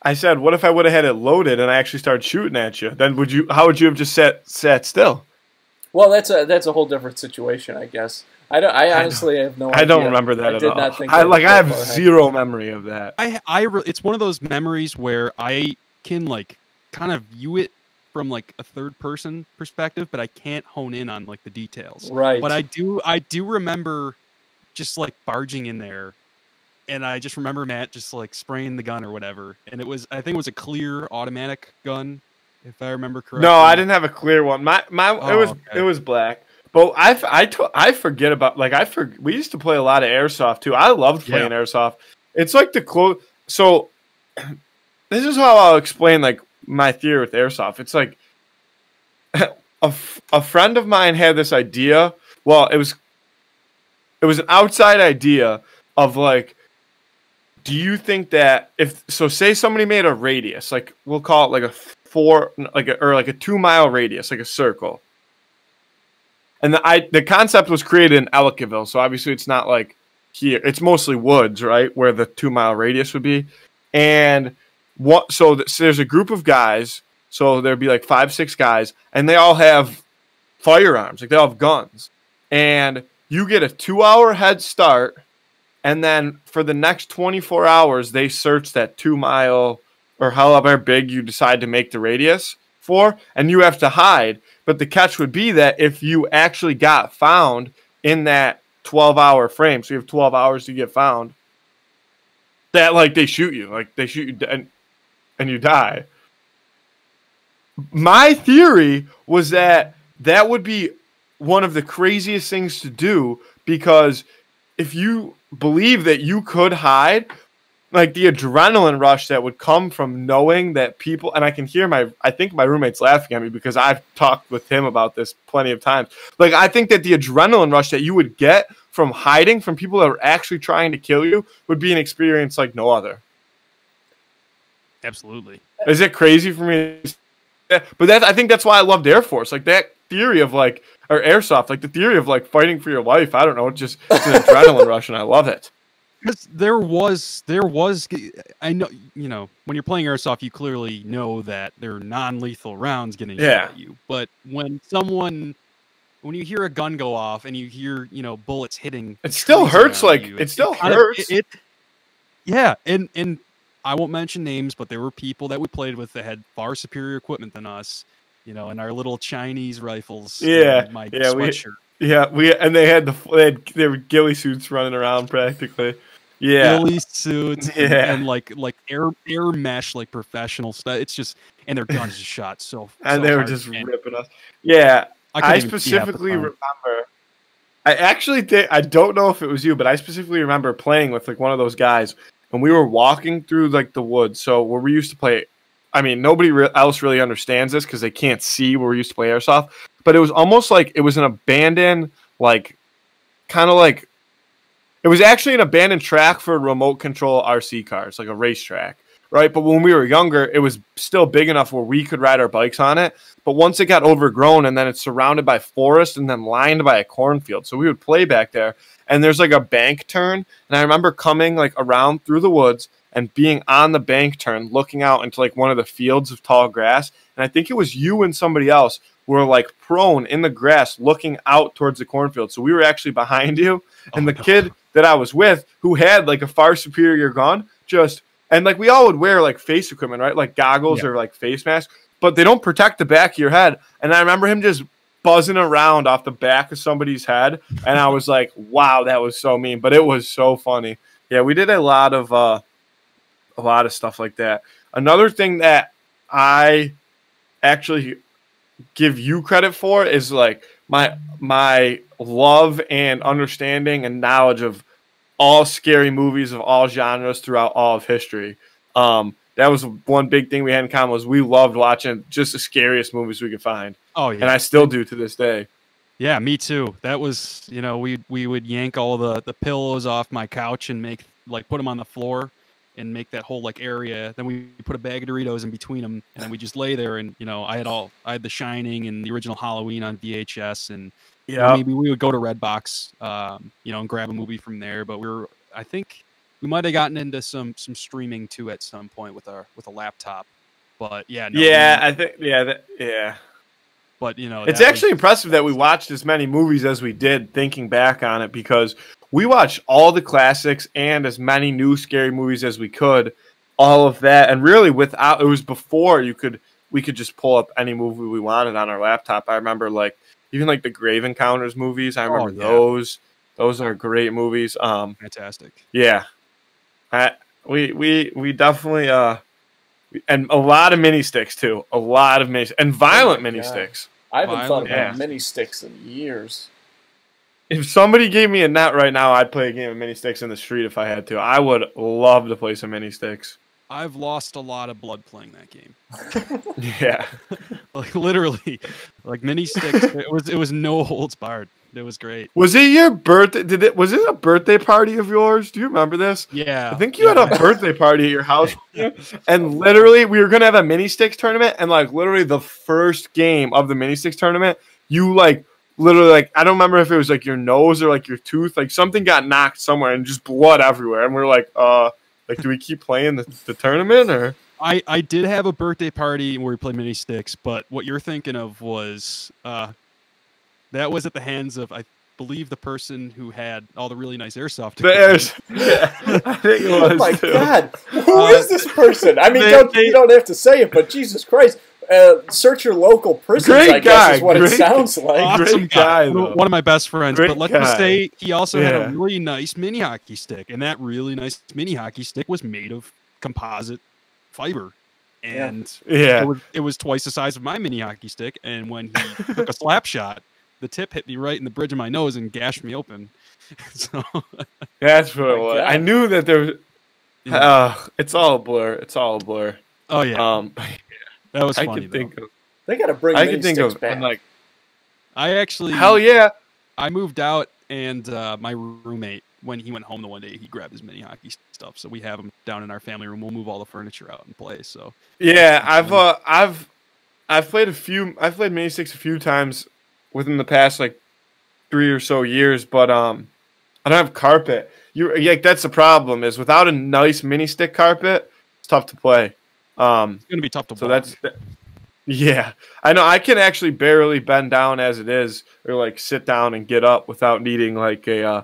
I said, what if I would have had it loaded and I actually started shooting at you? Then would you? How would you have just sat sat still? Well, that's a that's a whole different situation, I guess. I don't. I don't- honestly have no. I don't remember that I at did all. not think. I like I have far ahead. zero memory of that. I I re- it's one of those memories where I can like kind of view it from like a third person perspective, but I can't hone in on like the details. Right. But I do I do remember just like barging in there and I just remember Matt just like spraying the gun or whatever. And it was I think it was a clear automatic gun, if I remember correctly. No, I didn't have a clear one. My my it Oh, was okay. it was black. But I I, to- I forget about like I for we used to play a lot of airsoft too. I loved Yeah. playing airsoft. It's like the close. So *clears throat* this is how I'll explain like my theory with airsoft. It's like a, a friend of mine had this idea. Well, it was it was an outside idea of like do you think that if so say somebody made a radius like we'll call it like a four like a, or like a two mile radius like a circle and the I the concept was created in Ellicottville so obviously it's not like here it's mostly woods right where the two mile radius would be and what so, th- so there's a group of guys so there'd be like five six guys and they all have firearms like they all have guns. And you get a two hour head start and then for the next 24 hours they search that two mile or however big you decide to make the radius for and you have to hide. But the catch would be that if you actually got found in that 12 hour frame so you have 12 hours to get found that like they shoot you like they shoot you and, and you die my theory was that that would be one of the craziest things to do because if you believe that you could hide like the adrenaline rush that would come from knowing that people and I can hear my I think my roommate's laughing at me because I've talked with him about this plenty of times. Like I think that the adrenaline rush that you would get from hiding from people that are actually trying to kill you would be an experience like no other. Absolutely. Is it crazy for me? But that I think that's why I loved Air Force. Like that theory of like or airsoft, like the theory of like fighting for your life. I don't know. It's just it's an adrenaline rush, and I love it. Because there was, there was, I know, you know, when you're playing airsoft, you clearly know that there are non-lethal rounds getting shot Yeah. at you. But when someone, when you hear a gun go off and you hear, you know, bullets hitting, It still hurts, like, you, it still kind of- hurts. it, it- yeah, and and I won't mention names, but there were people that we played with that had far superior equipment than us. You know, and our little Chinese rifles. and Yeah, my yeah, we- sweatshirt. Yeah, we and they had the they had their ghillie suits running around practically. Yeah, ghillie suits and- *laughs* Yeah. and, like like air air mesh like professional stuff. It's just and their guns just shot so *laughs* and so they were just and ripping us. Yeah, I, I even see half the specifically remember. I actually did. I don't know if it was you, but I specifically remember playing with like one of those guys, and we were walking through like the woods. So where we used to play, I mean, nobody re- else really understands this because they can't see where we used to play airsoft. But it was almost like it was an abandoned, like, kind of like, it was actually an abandoned track for remote control RC cars, like a racetrack, right? But when we were younger, it was still big enough where we could ride our bikes on it. But once it got overgrown and then it's surrounded by forest and then lined by a cornfield. So we would play back there and there's like a bank turn. And I remember coming like around through the woods and being on the bank turn, looking out into like one of the fields of tall grass. And I think it was you and somebody else were like prone in the grass looking out towards the cornfield. So we were actually behind you. Oh and Oh, the no. kid that I was with, who had like a far superior gun, just and like we all would wear like face equipment, right? Like goggles Yeah. or like face masks, but they don't protect the back of your head. And I remember him just buzzing around off the back of somebody's head, and I was like, "Wow, that was so mean," but it was so funny. Yeah, we did a lot of uh, a lot of stuff like that. Another thing that I actually give you credit for is like my my love and understanding and knowledge of all scary movies of all genres throughout all of history. Um, that was one big thing we had in common was we loved watching just the scariest movies we could find, Oh yeah, and I still do to this day. yeah, me too. That was you know we we would yank all the the pillows off my couch and make like put them on the floor and make that whole like area. Then we put a bag of Doritos in between them, and then we just lay there. And you know, I had all I had The Shining and the original Halloween on VHS, and Yeah, maybe we would go to Redbox, um, you know, and grab a movie from there. But we were, I think, we might have gotten into some some streaming too at some point with our with a laptop. But yeah, no, yeah, we- I think yeah, that, yeah. But you know, It's that was- actually impressive that we watched as many movies as we did, thinking back on it, because we watched all the classics and as many new scary movies as we could, all of that, and really without it was before you could we could just pull up any movie we wanted on our laptop. I remember like even like the Grave Encounters movies. I Oh, remember yeah. those. Those are great movies. Um, fantastic. yeah, I, we we we definitely uh, and a lot of mini sticks too. A lot of mini and violent my mini God. sticks. I haven't thought Violent, about yeah. mini sticks in years. If somebody gave me a net right now, I'd play a game of mini sticks in the street if I had to. I would love to play some mini sticks. I've lost a lot of blood playing that game. *laughs* *laughs* Yeah. *laughs* Like literally, like mini sticks. It was it was no holds barred. It was great. Was it your birthday? Did it? Was it a birthday party of yours? Do you remember this? Yeah, I think you yeah, had a *laughs* birthday party at your house, and literally we were gonna have a mini sticks tournament, and like literally the first game of the mini sticks tournament, you like literally like I don't remember if it was like your nose or like your tooth, like something got knocked somewhere and just blood everywhere, and we are like, uh, like do we keep playing the, the tournament or? I I did have a birthday party where we played mini sticks, but what you're thinking of was uh, that was at the hands of I believe the person who had all the really nice airsoft. There's, equipment. *laughs* yeah, I think it was Oh my too. god, who is Uh, this person? I mean, they- don't, they- you don't have to say it, but Jesus Christ, uh, search your local prisons. Great I guess guy, is what it great- sounds like. awesome great guy, One- though. One of my best friends. Great but let's guy. just say he also had a really nice mini hockey stick, and that really nice mini hockey stick was made of composite fiber, Yeah. and Yeah, it, was, it was twice the size of my mini hockey stick. And when he took a *laughs* slap shot, the tip hit me right in the bridge of my nose and gashed me open. *laughs* so that's what it was. God. I knew that there was. Yeah. Uh, it's all a blur. It's all a blur. oh yeah, Um, *laughs* that was I funny. could though. think of. They got to bring I can could think sticks of back. and like I actually hell yeah. I moved out, and uh, my roommate, when he went home the one day, he grabbed his mini hockey stuff. So we have him down in our family room. We'll move all the furniture out and play. So Yeah, I've uh, I've I've played a few. I've played mini sticks a few times within the past like three or so years, but um, I don't have carpet. You like that's the problem is without a nice mini stick carpet, it's tough to play. Um, it's gonna be tough to. Play. So that's yeah. I know I can actually barely bend down as it is, or like sit down and get up without needing like a uh,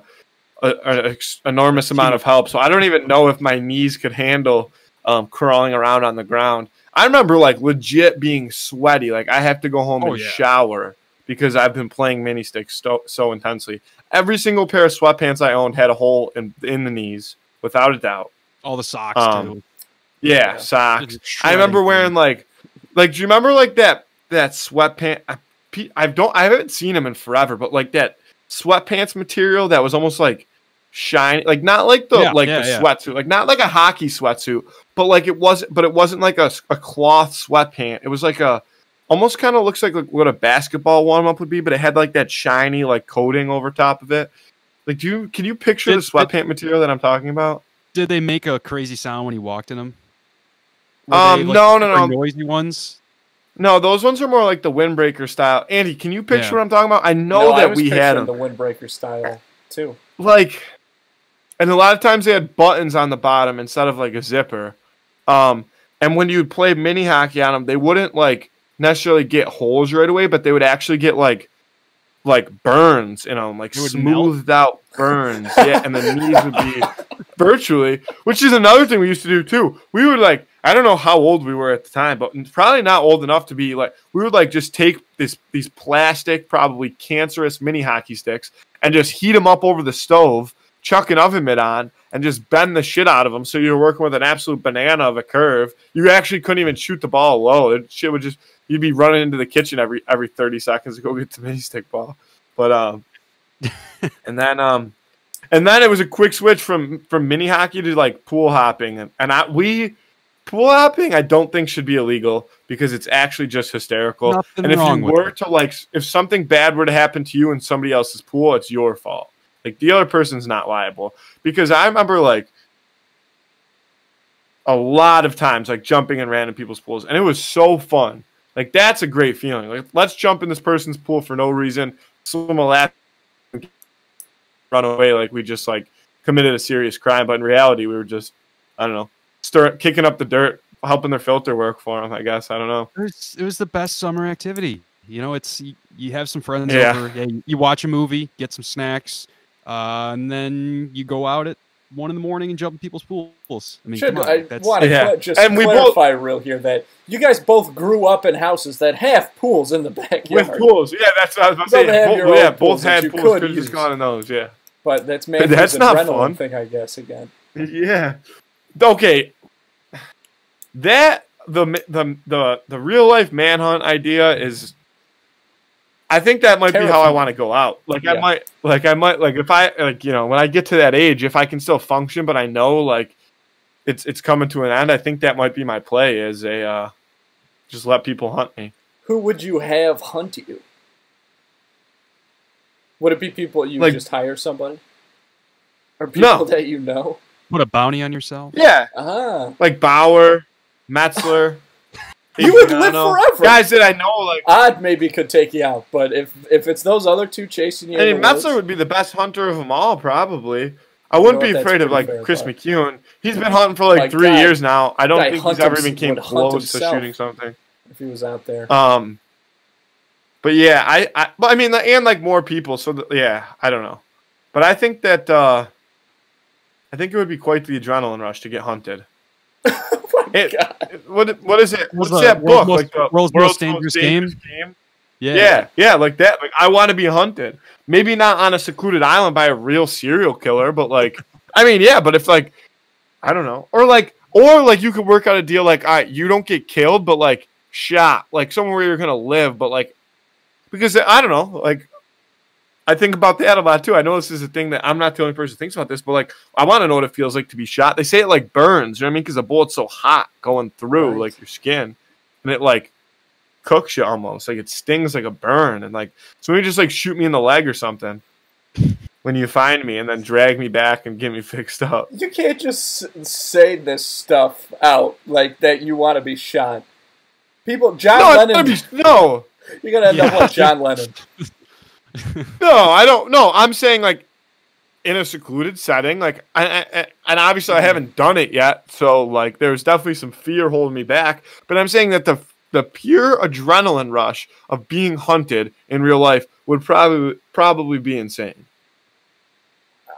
a, a ex- enormous amount of help. So I don't even know if my knees could handle um, crawling around on the ground. I remember like legit being sweaty. Like I have to go home Oh, and yeah. shower because I've been playing mini sticks so, so intensely. Every single pair of sweatpants I owned had a hole in in the knees, without a doubt. All the socks Um, too. Yeah, Yeah. socks. I remember wearing like, like, do you remember like that that sweatpant? I, I don't, I haven't seen them in forever, but like that sweatpants material that was almost like shiny, like not like the Yeah, like yeah, the yeah. sweatsuit, like not like a hockey sweatsuit, but like it wasn't, but it wasn't like a, a cloth sweatpant. It was like a almost kind of looks like, like what a basketball warm up would be, but it had like that shiny like coating over top of it. Like, do you can you picture Did- the sweatpant material that I'm talking about? Did they make a crazy sound when you walked in them? Were Um, they, like, no, no, no. Noisy ones. No, those ones are more like the windbreaker style. Andy, can you picture Yeah. what I'm talking about? I know No, I that was we had them. the windbreaker style too. Like, and a lot of times they had buttons on the bottom instead of like a zipper. Um, and when you'd play mini hockey on them, they wouldn't like necessarily get holes right away, but they would actually get like like burns in them, like would melt? smoothed out burns. yeah, and the knees would be *laughs* virtually, which is another thing we used to do too. We would like, I don't know how old we were at the time, but probably not old enough to be like, we would like just take this these plastic, probably cancerous mini hockey sticks and just heat them up over the stove, chuck an oven mitt on, and just bend the shit out of them. So you're working with an absolute banana of a curve. You actually couldn't even shoot the ball low. It shit would just you'd be running into the kitchen every every 30 seconds to go get the mini stick ball. But um *laughs* and then um and then it was a quick switch from from mini hockey to like pool hopping and, and I we pool hopping I don't think should be illegal because it's actually just hysterical. Nothing and if you were to like if something bad were to happen to you in somebody else's pool, it's your fault. Like the other person's not liable. Because I remember like a lot of times like jumping in random people's pools and it was so fun. Like that's a great feeling. Like let's jump in this person's pool for no reason, swim a lap, run away like we just like committed a serious crime. But in reality, we were just I don't know, stir kicking up the dirt, helping their filter work for them. I guess I don't know. It was, it was the best summer activity. You know, it's you, you have some friends Yeah. over, you watch a movie, get some snacks, uh, and then you go out at one in the morning and jump in people's pools. I mean, Should come on, I want to Yeah. just And we clarify real here that you guys both grew up in houses that have pools in the *laughs* backyard, With pools, yeah, that's what I was about to Both say. have Both, yeah, own both pools had you pools. could Could have just use. gone in those, yeah. but that's Matthew's That's not fun. thing, I guess. Again, *laughs* Yeah. Okay. That the the the the real life manhunt idea is. I think that might be how I want to go out. Like I might, like I might, like if I, like you know, when I get to that age, if I can still function, but I know like it's it's coming to an end. I think that might be my play. Is a uh, just let people hunt me. who would you have hunt you? Would it be people you Like- just hire somebody, or people No. that you know? put a bounty on yourself. Yeah, Ah, like Bauer, Metzler. You would live forever. Guys that I know, like Odd maybe could take you out, but if if it's those other two chasing you, I in mean, Metzler would be the best hunter of them all, probably. I wouldn't know be afraid of like Chris but- McEwen. He's been hunting for like My three guy- years now. I don't think he's ever hims- even came close to shooting something. if he was out there. Um, but yeah, I, I, but I mean, and like more people. So th- yeah, I don't know, but I think that uh, I think it would be quite the adrenaline rush to get hunted. *laughs* It- What what is it? What's What's that world's book? most- like the world's most dangerous game? Yeah. Yeah, yeah, like that. Like I want to be hunted. Maybe not on a secluded island by a real serial killer, but like, I mean, yeah. But if like, I don't know, or like, or like you could work out a deal like, all right, you don't get killed, but like shot, like somewhere where you're gonna live, but like, because I don't know, like. I think about that a lot too. I know this is a thing that I'm not the only person who thinks about this, but like, I want to know what it feels like to be shot. They say it like burns, you know what I mean? Because the bullet's so hot going through Right. like your skin, and it like cooks you almost like it stings like a burn and like so maybe just like shoot me in the leg or something when you find me and then drag me back and get me *laughs* fixed up You can't just say this stuff out like that. You want to be shot. People, John no, Lennon. be- no *laughs* you're gonna end up Yeah. like John Lennon. *laughs* *laughs* no i don't no i'm saying like in a secluded setting like I, I, and obviously i mm-hmm. haven't done it yet so like there's definitely some fear holding me back but i'm saying that the the pure adrenaline rush of being hunted in real life would probably probably be insane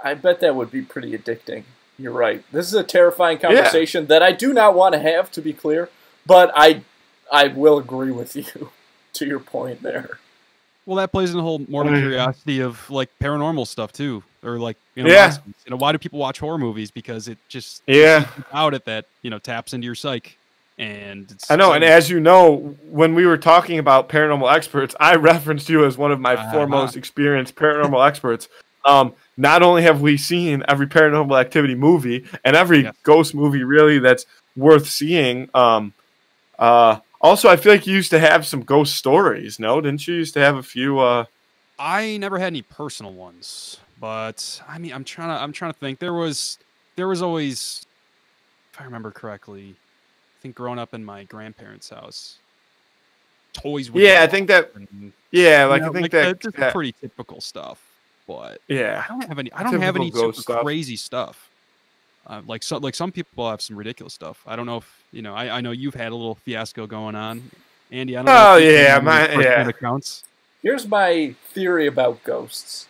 I bet that would be pretty addicting. You're right. This is a terrifying conversation that I do not want to have, to be clear. But I, I will agree with you *laughs* to your point there. Well, that plays in the whole morbid Mm. curiosity of like paranormal stuff too, or like you know, Yeah. you know, why do people watch horror movies? Because it just Yeah. out at that you know taps into your psyche, and it's I know, and as you know, when we were talking about paranormal experts, I *laughs* referenced you as one of my Uh-huh. foremost experienced paranormal experts. Um, not only have we seen every paranormal activity movie and every Yes. ghost movie really that's worth seeing, um, uh, also I feel like you used to have some ghost stories. No, didn't you used to have a few? Uh, I never had any personal ones, but I mean, I'm trying to I'm trying to think. There was there was always, if I remember correctly, I think growing up in my grandparents' house, toys. yeah, I think that. and, Yeah, you like know, I think like, that. that's just that- pretty typical stuff. But yeah, I don't have any. I don't have any super stuff. crazy stuff. Uh, like some like some people have some ridiculous stuff. I don't know if you know. I, I know you've had a little fiasco going on, Andy. I don't know. Oh, if yeah, my- your yeah. set of counts. Here's my theory about ghosts.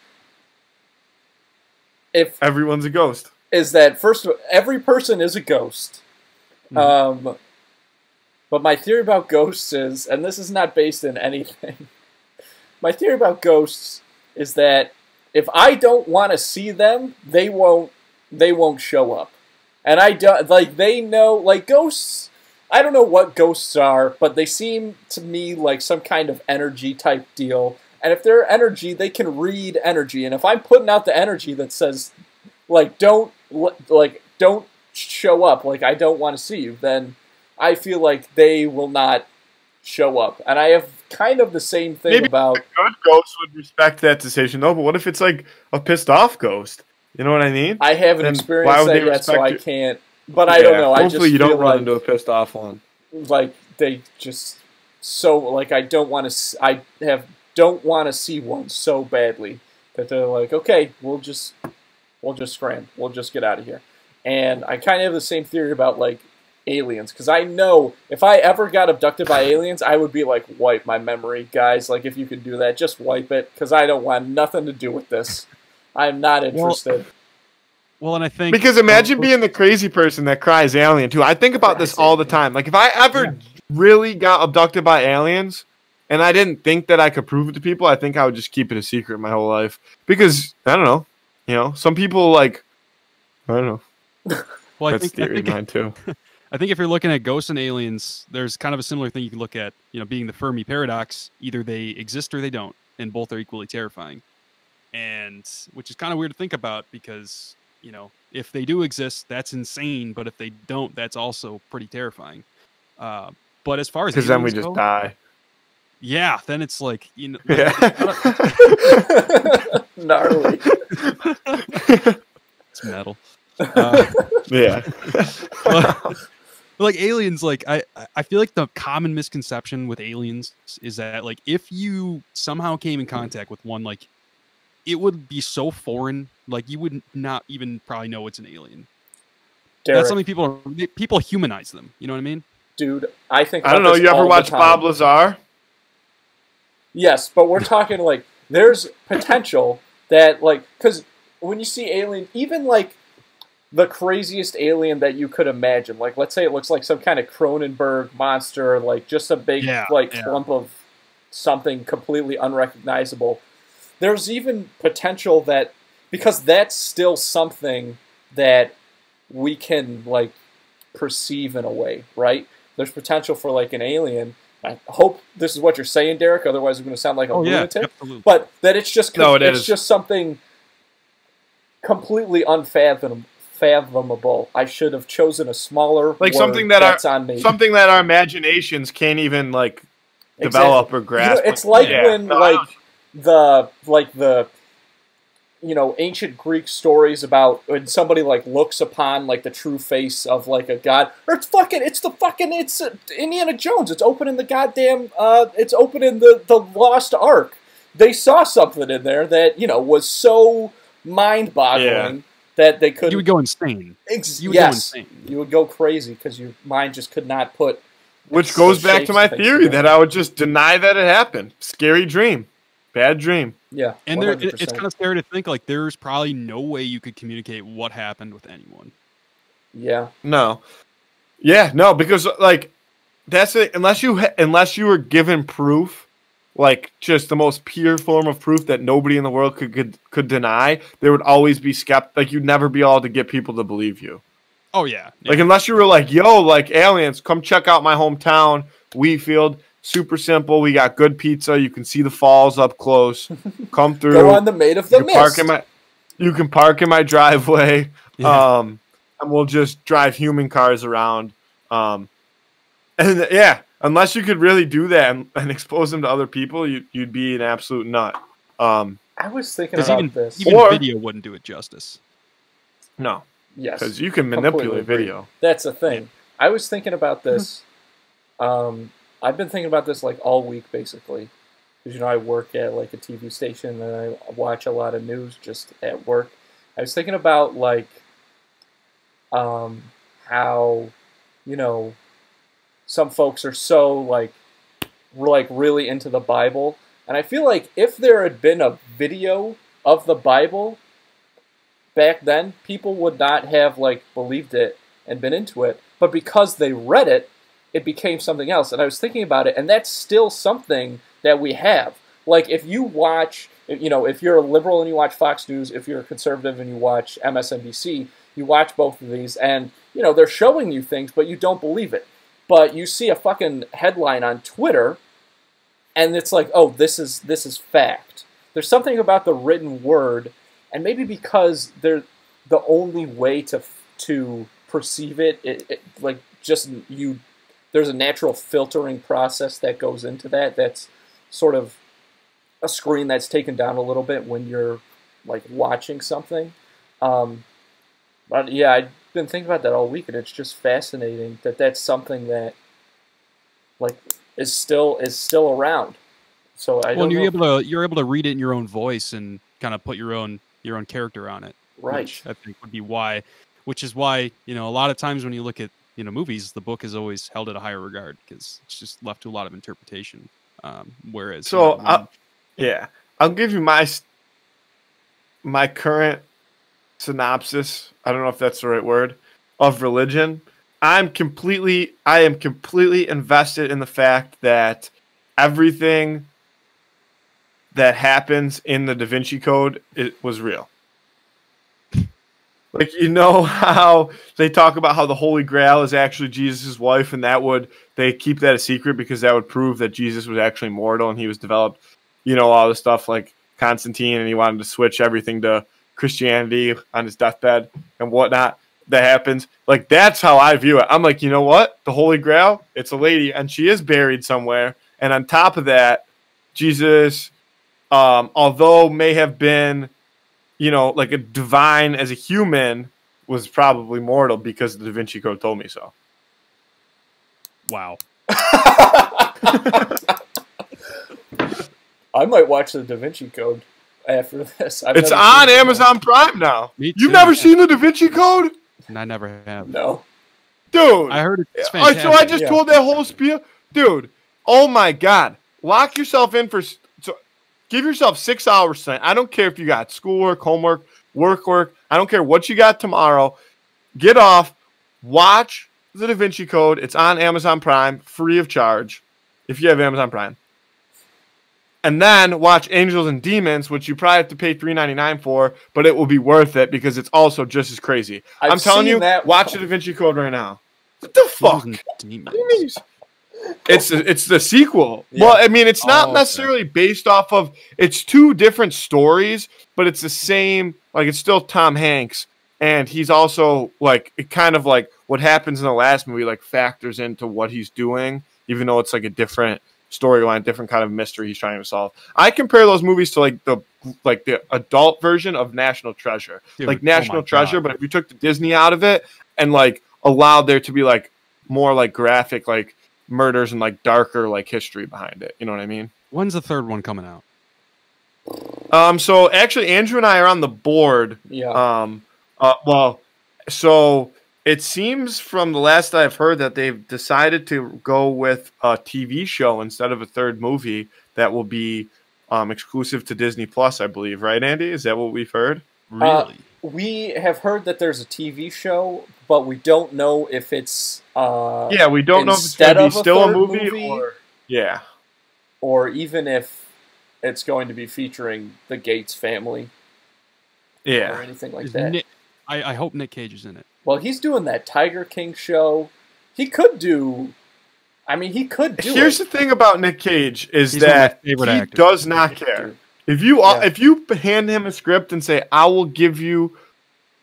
If everyone's a ghost. is that first of all, every person is a ghost. Mhm. Um, but my theory about ghosts is, and this is not based in anything. *laughs* my theory about ghosts is that if I don't want to see them, they won't. They won't show up, and I don't like. They know like ghosts. I don't know what ghosts are, but they seem to me like some kind of energy type deal. And if they're energy, they can read energy. And if I'm putting out the energy that says, like, don't like don't show up, like I don't want to see you, then I feel like they will not show up. And I have kind of the same thing Maybe- about A good ghost would respect that decision, though. But what if it's like a pissed off ghost? You know what I mean? I haven't Then why experienced that yet, so respect I can't. But I don't Yeah, know. I just Hopefully, you don't run like, into a pissed off one. like they just so like I don't want to. I have don't want to see one so badly that they're like, okay, we'll just we'll just scram, we'll just get out of here. And I kind of have the same theory about like aliens because I know if I ever got abducted by *laughs* aliens, I would be like, wipe my memory, guys. Like if you could do that, just wipe it because I don't want nothing to do with this. I'm not interested. Well, and I think Because imagine um, being the crazy person that cries alien too. I think about this all the time. Like if I ever really got abducted by aliens and I didn't think that I could prove it to people, I think I would just keep it a secret my whole life. Because I don't know, you know, some people like I don't know. *laughs* well, I That's think, I theory of think mine too. *laughs* I think if you're looking at ghosts and aliens, there's kind of a similar thing you can look at, you know, being the Fermi paradox. Either they exist or they don't, and both are equally terrifying. And which is kind of weird to think about because, you know, if they do exist, that's insane. But if they don't, that's also pretty terrifying. Uh, but as far as Because then we just go, die. yeah, then it's like you know, Yeah. *laughs* Gnarly. *laughs* it's metal. Uh, *laughs* yeah. but like aliens like I- I feel like the common misconception with aliens is that like if you somehow came in contact with one like it would be so foreign like you would not even probably know it's an alien Derek, that's something people people humanize them you know what i mean dude, I think I don't know. You ever all watch. Bob Lazar? Yes, but we're *laughs* talking like there's potential that like because when you see alien, even like the craziest alien that you could imagine, like let's say it looks like some kind of Cronenberg monster, like just a big Yeah, like yeah. clump of something completely unrecognizable. There's even potential that because that's still something that we can like perceive in a way, right? There's potential for like an alien. I hope this is what you're saying, Derek. Otherwise, we're going to sound like a oh yeah lunatic. absolutely But that it's just No, it it's is. just something completely unfathomable. Fathomable. I should have chosen a smaller Like word. something that our- on me. Something that our imaginations can't even like Exactly. develop or You know, grasp. it's like Yeah. when No, I like the like the you know ancient Greek stories about when somebody like looks upon like the true face of like a god. Or it's fucking it's the fucking it's uh, Indiana Jones. It's opening the goddamn uh it's opening the the lost ark. They saw something in there that you know was so mind-boggling that they couldn't. you would go insane ex- you would go yes, insane you would go crazy because your mind just could not put. Which goes back to my theory together. that I would just deny that it happened. Scary dream. Bad dream. Yeah, and there, it, it's kind of scary to think like there's probably no way you could communicate what happened with anyone yeah. No. Yeah, no, because like that's it. Unless you ha- unless you were given proof, like just the most pure form of proof that nobody in the world could could, could deny, there would always be skept like you'd never be able to get people to believe you. Oh yeah. yeah. Like unless you were like, yo, like aliens, come check out my hometown, Wheatfield. Super simple. We got good pizza. You can see the falls up close. *laughs* Come through. Go on the Maid of the you can park in my you can park in my driveway. *laughs* Yeah. Um and we'll just drive human cars around. Um and yeah, unless you could really do that and, and expose them to other people, you you'd be an absolute nut. Um I was thinking about even this. even Or- video wouldn't do it justice. no, yes. because you can manipulate video. That's a thing. I was thinking about this. *laughs* Um, I've been thinking about this like all week, basically, because you know I work at like a TV station and I watch a lot of news just at work. I was thinking about like um, how you know some folks are so like like really into the Bible, and I feel like if there had been a video of the Bible back then, people would not have like believed it and been into it. But because they read it, it became something else. And I was thinking about it, and that's still something that we have. Like if you watch, you know, if you're a liberal and you watch Fox News, if you're a conservative and you watch MSNBC, you watch both of these, and you know they're showing you things, but you don't believe it. But you see a fucking headline on Twitter, and it's like, oh, this is this is fact. There's something about the written word, and maybe because they're the only way to to perceive it, it, it like just you there's a natural filtering process that goes into that that's sort of a screen that's taken down a little bit when you're like watching something um, but yeah i've been thinking about that all week and it's just fascinating that that's something that like is still is still around so i well, you're able to you're able to read it in your own voice and kind of put your own your own character on it. right Which I think would be why, which is why you know a lot of times when you look at you know movies, the book is always held at a higher regard because it's just left to a lot of interpretation. Um, whereas you So, know, when- uh, Yeah, I'll give you my my current synopsis. I don't know if that's the right word of religion. I'm completely I am completely invested in the fact that everything that happens in the Da Vinci Code it was real. Like you know *laughs* how they talk about how the Holy Grail is actually Jesus' wife, and that would they keep that a secret because that would prove that Jesus was actually mortal and he was developed you know, all the stuff like Constantine and he wanted to switch everything to Christianity on his deathbed and whatnot. That happens. Like that's how I view it. I'm like, you know what? The Holy Grail, it's a lady and she is buried somewhere. And on top of that, Jesus, um, although may have been, you know, like a divine as a human, was probably mortal because the Da Vinci Code told me so. wow, *laughs* i might watch the da vinci code after this I've It's on it. Amazon Prime now. Me You've too. never seen the Da Vinci Code? and I never have. no Dude. I heard it's I, fantastic. so I just Yeah. told that whole spiel, dude. Oh my god, lock yourself in for. Give yourself six hours tonight. I don't care if you got schoolwork, homework, work, work. I don't care what you got tomorrow. Get off. Watch the Da Vinci Code. It's on Amazon Prime, free of charge, if you have Amazon Prime. And then watch Angels and Demons, which you probably have to pay three ninety nine for, but it will be worth it because it's also just as crazy. I've am telling you, that watch the Da Vinci Code right now. What the fuck? Demons. It's it's the sequel. Yeah. Well, I mean, it's not Oh, okay. necessarily based off of. It's two different stories, but it's the same. Like it's still Tom Hanks, and he's also like it kind of like what happens in the last movie like factors into what he's doing, even though it's like a different storyline, different kind of mystery he's trying to solve. I compare those movies to like the like the adult version of National Treasure Dude, like oh National Treasure, God. but if you took the Disney out of it and like allowed there to be like more like graphic like murders and like darker like history behind it. You know what I mean? When's the third one coming out? Um so actually Andrew and I are on the board. yeah Um uh well so it seems from the last I've heard that they've decided to go with a TV show instead of a third movie that will be um exclusive to Disney Plus, I believe, right Andy? Is that what we've heard? Really? we have heard that there's a tv show but we don't know if it's uh Yeah, we don't know if it's instead gonna be of a still a movie, movie? or yeah. or even if it's going to be featuring the Gates family yeah or anything like Is that. Nick, I, I hope Nick Cage is in it. Well, he's doing that Tiger King show. He could do. I mean, he could do Here's it. the thing about Nick Cage is He's one of my that he favorite actors. does not care. If you Yeah. if you hand him a script and say, "I will give you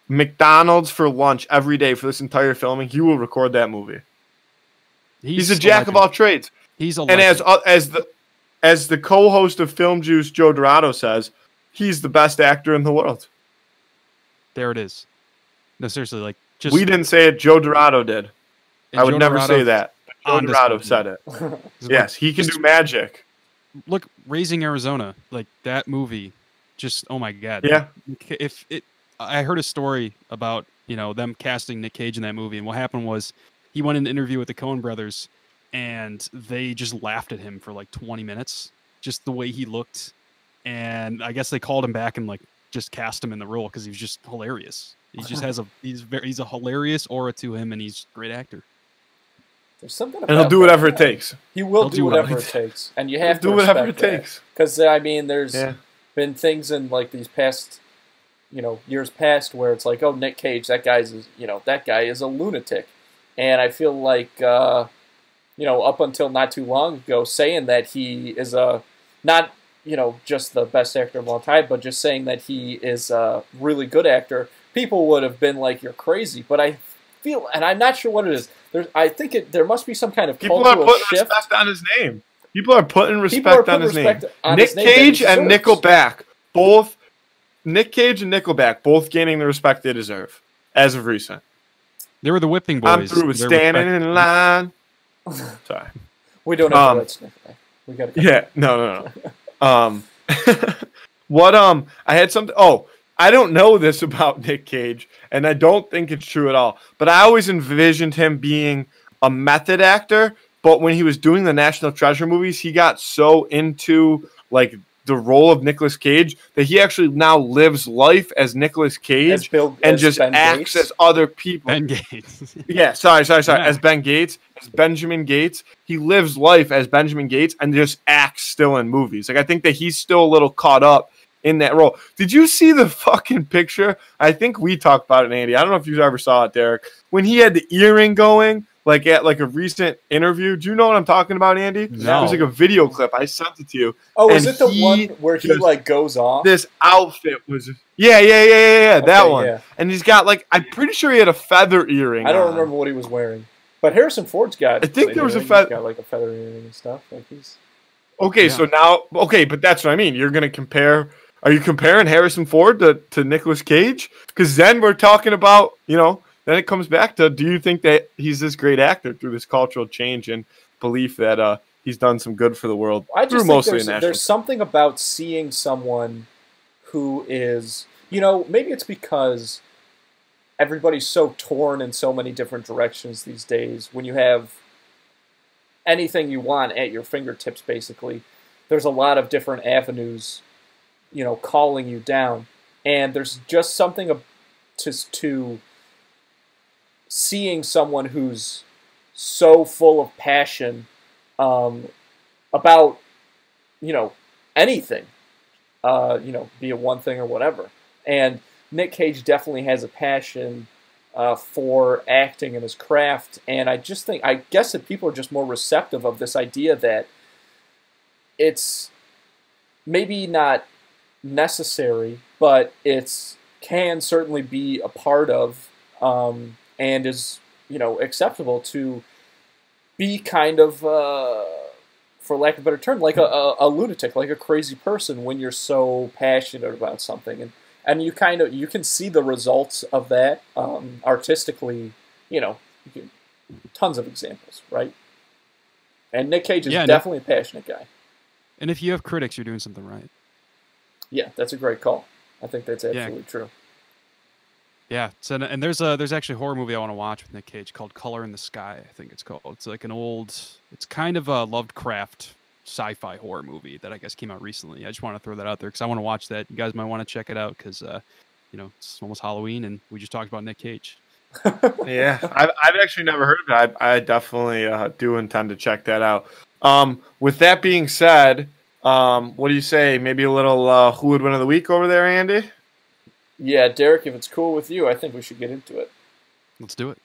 McDonald's for lunch every day for this entire filming," he will record that movie. He's, a jack of all trades, He's a and as uh, as the as the co-host of Film Juice, Joe Dorado says, he's the best actor in the world. there it is. No, seriously, like just we didn't say it; Joe Dorado did. I would Joe never Dorado say that. Joe Dorado said it. *laughs* Yes, he can just- do magic. look raising arizona like that movie just oh my god Yeah. if it i heard a story about you know them casting nick cage in that movie and what happened was he went in an interview with the coen brothers and they just laughed at him for like 20 minutes just the way he looked and i guess they called him back and like just cast him in the role because he was just hilarious he just has a he's very he's a hilarious aura to him and he's a great actor There's something about And he'll do that whatever it takes. He will He'll do, do whatever whatever it takes, and you He'll have to do whatever it takes. Because I mean, there's Yeah. been things in like these past, you know, years past where it's like, oh, Nick Cage, that guy's, you know, that guy is a lunatic, and I feel like, uh, you know, up until not too long ago, saying that he is a not, you know, just the best actor of all time, but just saying that he is a really good actor, people would have been like, you're crazy. But I feel, and I'm not sure what it is. There's, I think it, there must be some kind of People are putting shift. respect on his name. People are putting People are respect putting on his name. respect on Nick his name Cage and. Nickelback, both Nick Cage and Nickelback, both gaining the respect they deserve as of recent. they were the whipping boys I'm through with They're standing respect- in line. *laughs* Sorry. We don't know Um, the Nickelback. We got to Yeah, no, no, no. *laughs* um, *laughs* what? Um, I had something. Oh, I don't know this about Nick Cage, and I don't think it's true at all. But I always envisioned him being a method actor. But when he was doing the National Treasure movies, he got so into like the role of Nicolas Cage that he actually now lives life as Nicolas Cage As Bill- and as just Ben acts Gates? as other people. ben gates *laughs* Yeah, sorry, sorry, sorry. Yeah. As Ben Gates, as Benjamin Gates, he lives life as Benjamin Gates and just acts still in movies. Like I think that he's still a little caught up in that role. Did you see the *laughs* fucking picture? I think we talked about it, Andy. I don't know if you ever saw it, Derek. When he had the earring going, like at like a recent interview. Do you know what I'm talking about, Andy? No. It was like a video clip. I sent it to you. Oh, is it the one where he just- like goes off? This outfit was yeah, yeah, yeah, yeah, yeah. that one. yeah. And he's got like I'm pretty sure he had a feather earring. I don't on. remember what he was wearing, but Harrison Ford's got. I think there was a earring. fe- He's got like a feather earring and stuff. Like he's. Okay, Yeah. so now okay, but that's what I mean. You're gonna compare. Are you comparing Harrison Ford to to Nicolas Cage? Because then we're talking about you know. Then it comes back to: Do you think that he's this great actor through this cultural change and belief that uh he's done some good for the world I through just think mostly there's, there's something about seeing someone who is, you know, maybe it's because everybody's so torn in so many different directions these days. When you have anything you want at your fingertips, basically, there's a lot of different avenues, you know, calling you down, and there's just something to to seeing someone who's so full of passion um, about you know anything, uh, you know, be it one thing or whatever. And Nick Cage definitely has a passion uh, for acting and his craft, and I just think I guess that people are just more receptive of this idea that it's maybe not necessary, but it's can certainly be a part of um, and is you know acceptable to be kind of uh, for lack of a better term like a, a, a lunatic like a crazy person when you're so passionate about something. And and you kind of you can see the results of that um, artistically you know you can, tons of examples right? And Nick Cage is Yeah, Nick- definitely a passionate guy. And if you have critics you're doing something right. Yeah that's a great call. I think that's absolutely true Yeah, so and there's a there's actually a horror movie I want to watch with Nick Cage called Color in the Sky. I think it's called. It's like an old. It's kind of a Lovecraft sci-fi horror movie that I guess came out recently. I just want to throw that out there because I want to watch that. You guys might want to check it out because uh, you know it's almost Halloween and we just talked about Nick Cage. *laughs* yeah, I've, I've actually never heard of it. I, I definitely uh, do intend to check that out. Um, with that being said, um, what do you say? Maybe a little uh, who would win of the week over there, Andy? Yeah, Derek, if it's cool with you, I think we should get into it. Let's do it.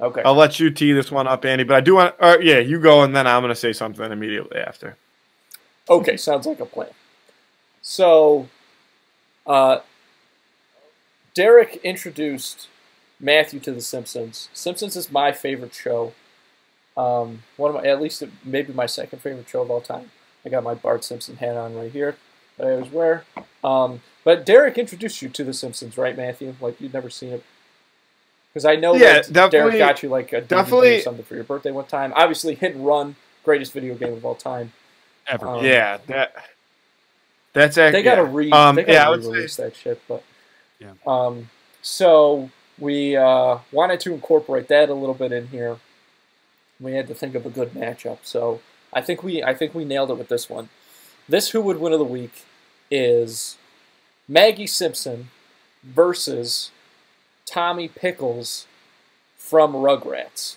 Okay. I'll let you tee this one up, Andy. But I do want, or yeah, you go, and then I'm going to say something immediately after. Okay, sounds like a plan. So, uh, Derek introduced Matthew to The Simpsons. Simpsons is my favorite show. Um, one of my, at least it, maybe my second favorite show of all time. I got my Bart Simpson hat on right here that I always wear. Um, but Derek introduced you to The Simpsons, right, Matthew? Like you'd never seen it. Because I know Yeah, that definitely- Derek got you like a DVD definitely- or something for your birthday one time. Obviously, Hit and Run, greatest video game of all time. Ever. Um, yeah, that that's actually They gotta re Um, they gotta yeah, I would say- re-release that shit, but Yeah. Um, so we uh, wanted to incorporate that a little bit in here. We had to think of a good matchup, so I think we I think we nailed it with this one. This who would win of the week is Maggie Simpson versus Tommy Pickles from Rugrats.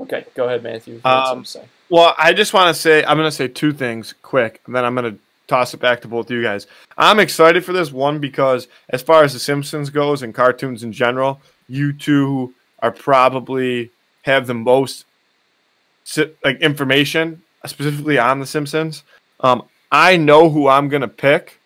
Okay, go ahead, Matthew. Um. Well, I just want to say I'm going to say two things quick, and then I'm going to toss it back to both of you guys. I'm excited for this one because as far as the Simpsons goes and cartoons in general, you two are probably have the most like information specifically on the Simpsons. Um, I know who I'm going to pick,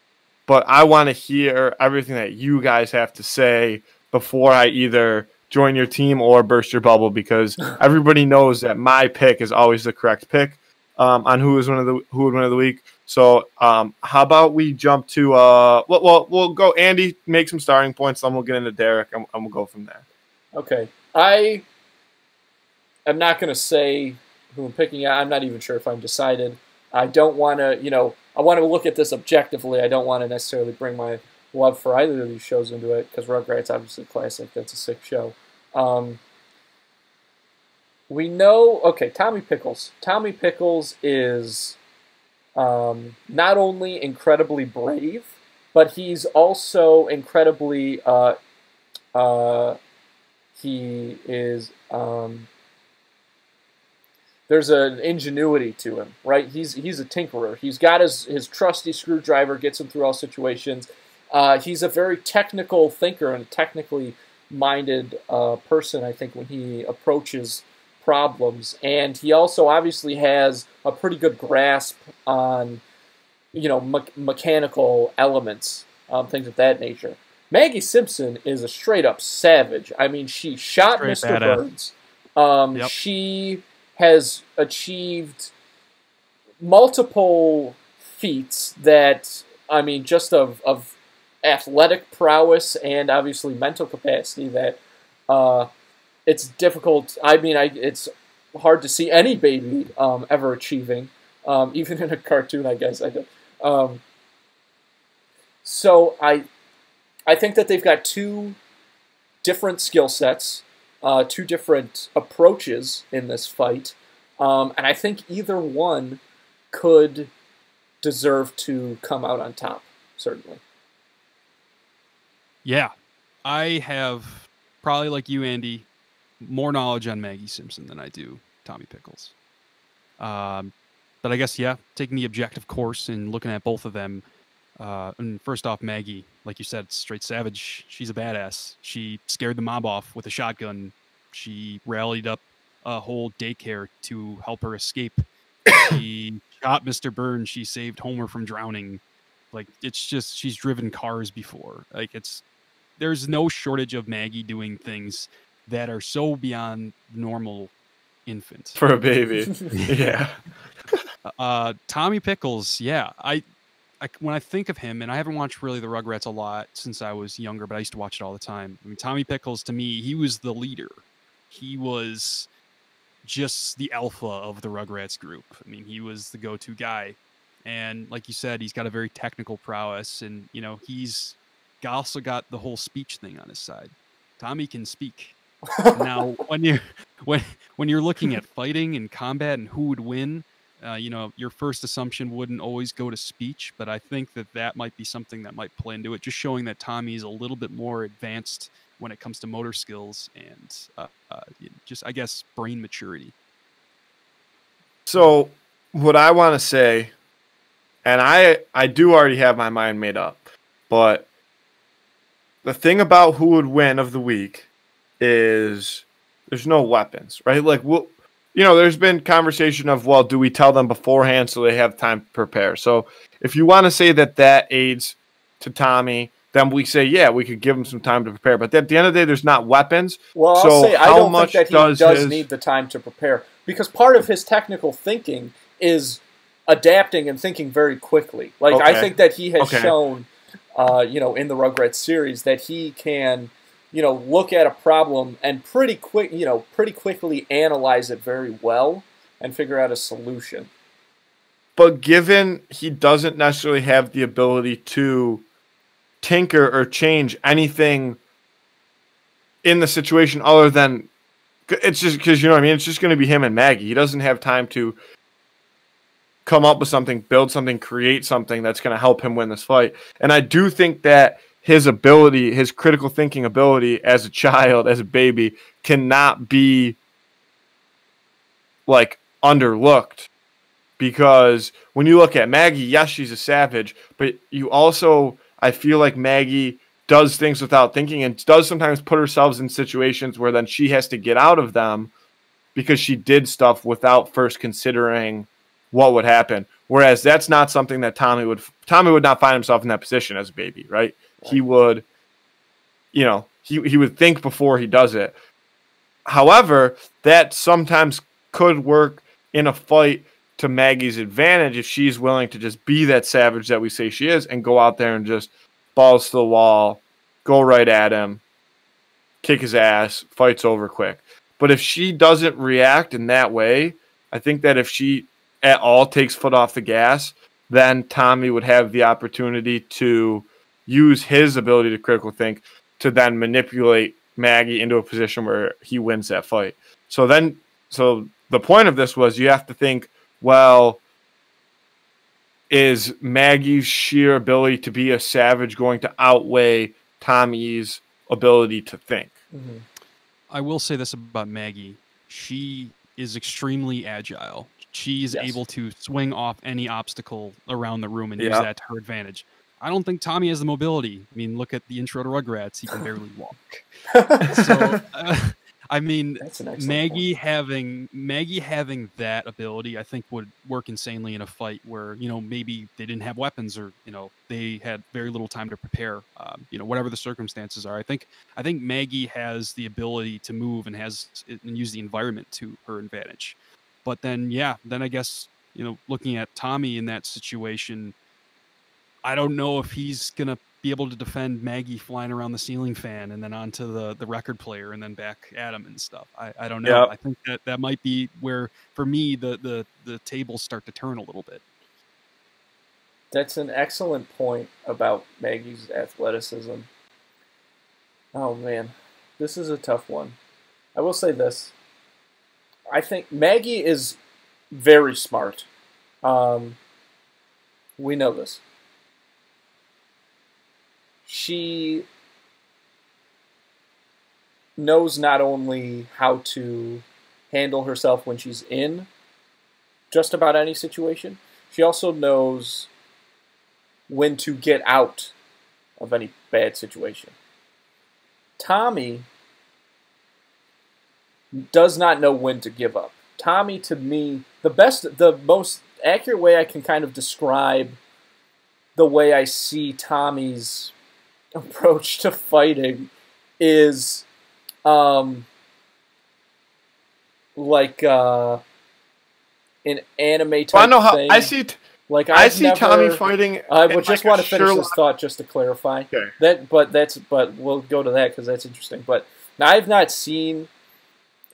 but I want to hear everything that you guys have to say before I either join your team or burst your bubble because *laughs* everybody knows that my pick is always the correct pick um, on who is one of the who would win of the week. So um, how about we jump to uh well, well we'll go Andy make some starting points then we'll get into Derek and, and we'll go from there. Okay. I am not going to say who I'm picking. I'm not even sure if I'm decided. I don't want to, you know, I want to look at this objectively. I don't want to necessarily bring my love for either of these shows into it because Rugrats obviously classic. That's a sick show. Um, we know, okay, Tommy Pickles. Tommy Pickles is um, not only incredibly brave, but he's also incredibly uh, uh, he is um, there's an ingenuity to him, right? He's he's a tinkerer. He's got his his trusty screwdriver, gets him through all situations. Uh, he's a very technical thinker and a technically minded uh, person. I think when he approaches problems, and he also obviously has a pretty good grasp on you know me- mechanical elements, um, things of that nature. Maggie Simpson is a straight up savage. I mean, she shot Straight Mr. badass. Burns. Um, Yep. She has achieved multiple feats that, I mean, just of, of athletic prowess and obviously mental capacity that uh, it's difficult. I mean, I, it's hard to see any baby um, ever achieving, um, *laughs* even in a cartoon, I guess. I do. Um, so I, I think that they've got two different skill sets, uh, two different approaches in this fight, um, and I think either one could deserve to come out on top. Certainly. Yeah, I have probably like you, Andy, more knowledge on Maggie Simpson than I do Tommy Pickles. Um, but I guess yeah, taking the objective course and looking at both of them. Uh, and first off, Maggie, like you said, straight savage. She's a badass. She scared the mob off with a shotgun. She rallied up a whole daycare to help her escape. she *coughs* shot Mr. Burns. She saved Homer from drowning. Like it's just she's driven cars before. Like it's there's no shortage of Maggie doing things that are so beyond normal infant. For a baby. *laughs* yeah. Uh, Tommy Pickles, yeah, I, I when I think of him, and I haven't watched really the Rugrats a lot since I was younger, but I used to watch it all the time. I mean, Tommy Pickles to me, he was the leader. He was just the alpha of the Rugrats group. I mean, he was the go-to guy, and like you said, he's got a very technical prowess, and you know, he's also got the whole speech thing on his side. Tommy can speak. *laughs* now, when you when when you're looking at fighting and combat and who would win, uh, you know, your first assumption wouldn't always go to speech, but I think that that might be something that might play into it, just showing that Tommy is a little bit more advanced when it comes to motor skills and uh, uh, just I guess brain maturity. So what I want to say, and I I do already have my mind made up, but the thing about who would win of the week is there's no weapons, right? Like we'll you know, there's been conversation of, well, do we tell them beforehand so they have time to prepare? So if you want to say that that aids to Tommy, then we say, yeah, we could give him some time to prepare. But at the end of the day, there's not weapons. Well, I'll so say I don't much think that he does does, his- need the time to prepare because part of his technical thinking is adapting and thinking very quickly. Like I think that he has Okay. shown, uh, you know, in the Rugrats series that he can, you know, look at a problem and pretty quick, you know, pretty quickly analyze it very well and figure out a solution. But given he doesn't necessarily have the ability to tinker or change anything in the situation other than it's just because you know what I mean it's just going to be him and Maggie. He doesn't have time to come up with something, build something, create something that's going to help him win this fight. And I do think that his ability, his critical thinking ability as a child, as a baby, cannot be like underlooked because when you look at Maggie, yes, she's a savage, but you also, I feel like Maggie does things without thinking and does sometimes put herself in situations where then she has to get out of them because she did stuff without first considering what would happen. Whereas that's not something that Tommy would Tommy would not find himself in that position as a baby, right? He would, you know, he, he would think before he does it. However, that sometimes could work in a fight to Maggie's advantage if she's willing to just be that savage that we say she is and go out there and just balls to the wall, go right at him, kick his ass, fight's over quick. But if she doesn't react in that way, I think that if she at all takes foot off the gas, then Tommy would have the opportunity to use his ability to critical think to then manipulate Maggie into a position where he wins that fight. So then, so the point of this was you have to think, well, is Maggie's sheer ability to be a savage going to outweigh Tommy's ability to think? Mm-hmm. I will say this about Maggie. She is extremely agile. She's Yes. able to swing off any obstacle around the room and use that to her advantage. I don't think Tommy has the mobility. I mean, look at the intro to Rugrats. He can *laughs* barely walk. *laughs* So, uh, *laughs* I mean, That's an excellent Maggie point. having Maggie having that ability, I think, would work insanely in a fight where you know maybe they didn't have weapons or you know they had very little time to prepare. Um, you know, whatever the circumstances are, I think I think Maggie has the ability to move and has and use the environment to her advantage. But then, yeah, then I guess you know, looking at Tommy in that situation, I don't know if he's gonna be able to defend Maggie flying around the ceiling fan and then onto the the record player and then back at him and stuff. I, I don't know. Yep. I think that that might be where for me the the the tables start to turn a little bit. That's an excellent point about Maggie's athleticism. Oh man, this is a tough one. I will say this. I think Maggie is very smart. Um, we know this. She knows not only how to handle herself when she's in just about any situation, she also knows when to get out of any bad situation. Tommy does not know when to give up. Tommy, to me, the best, the most accurate way I can kind of describe the way I see Tommy's *laughs* approach to fighting is um, like uh, an anime type Well, I know how thing. I see. T- like I I've see never, Tommy fighting. I would just like want to finish this thought just to clarify Okay. that, but that's but we'll go to that because that's interesting. But now I've not seen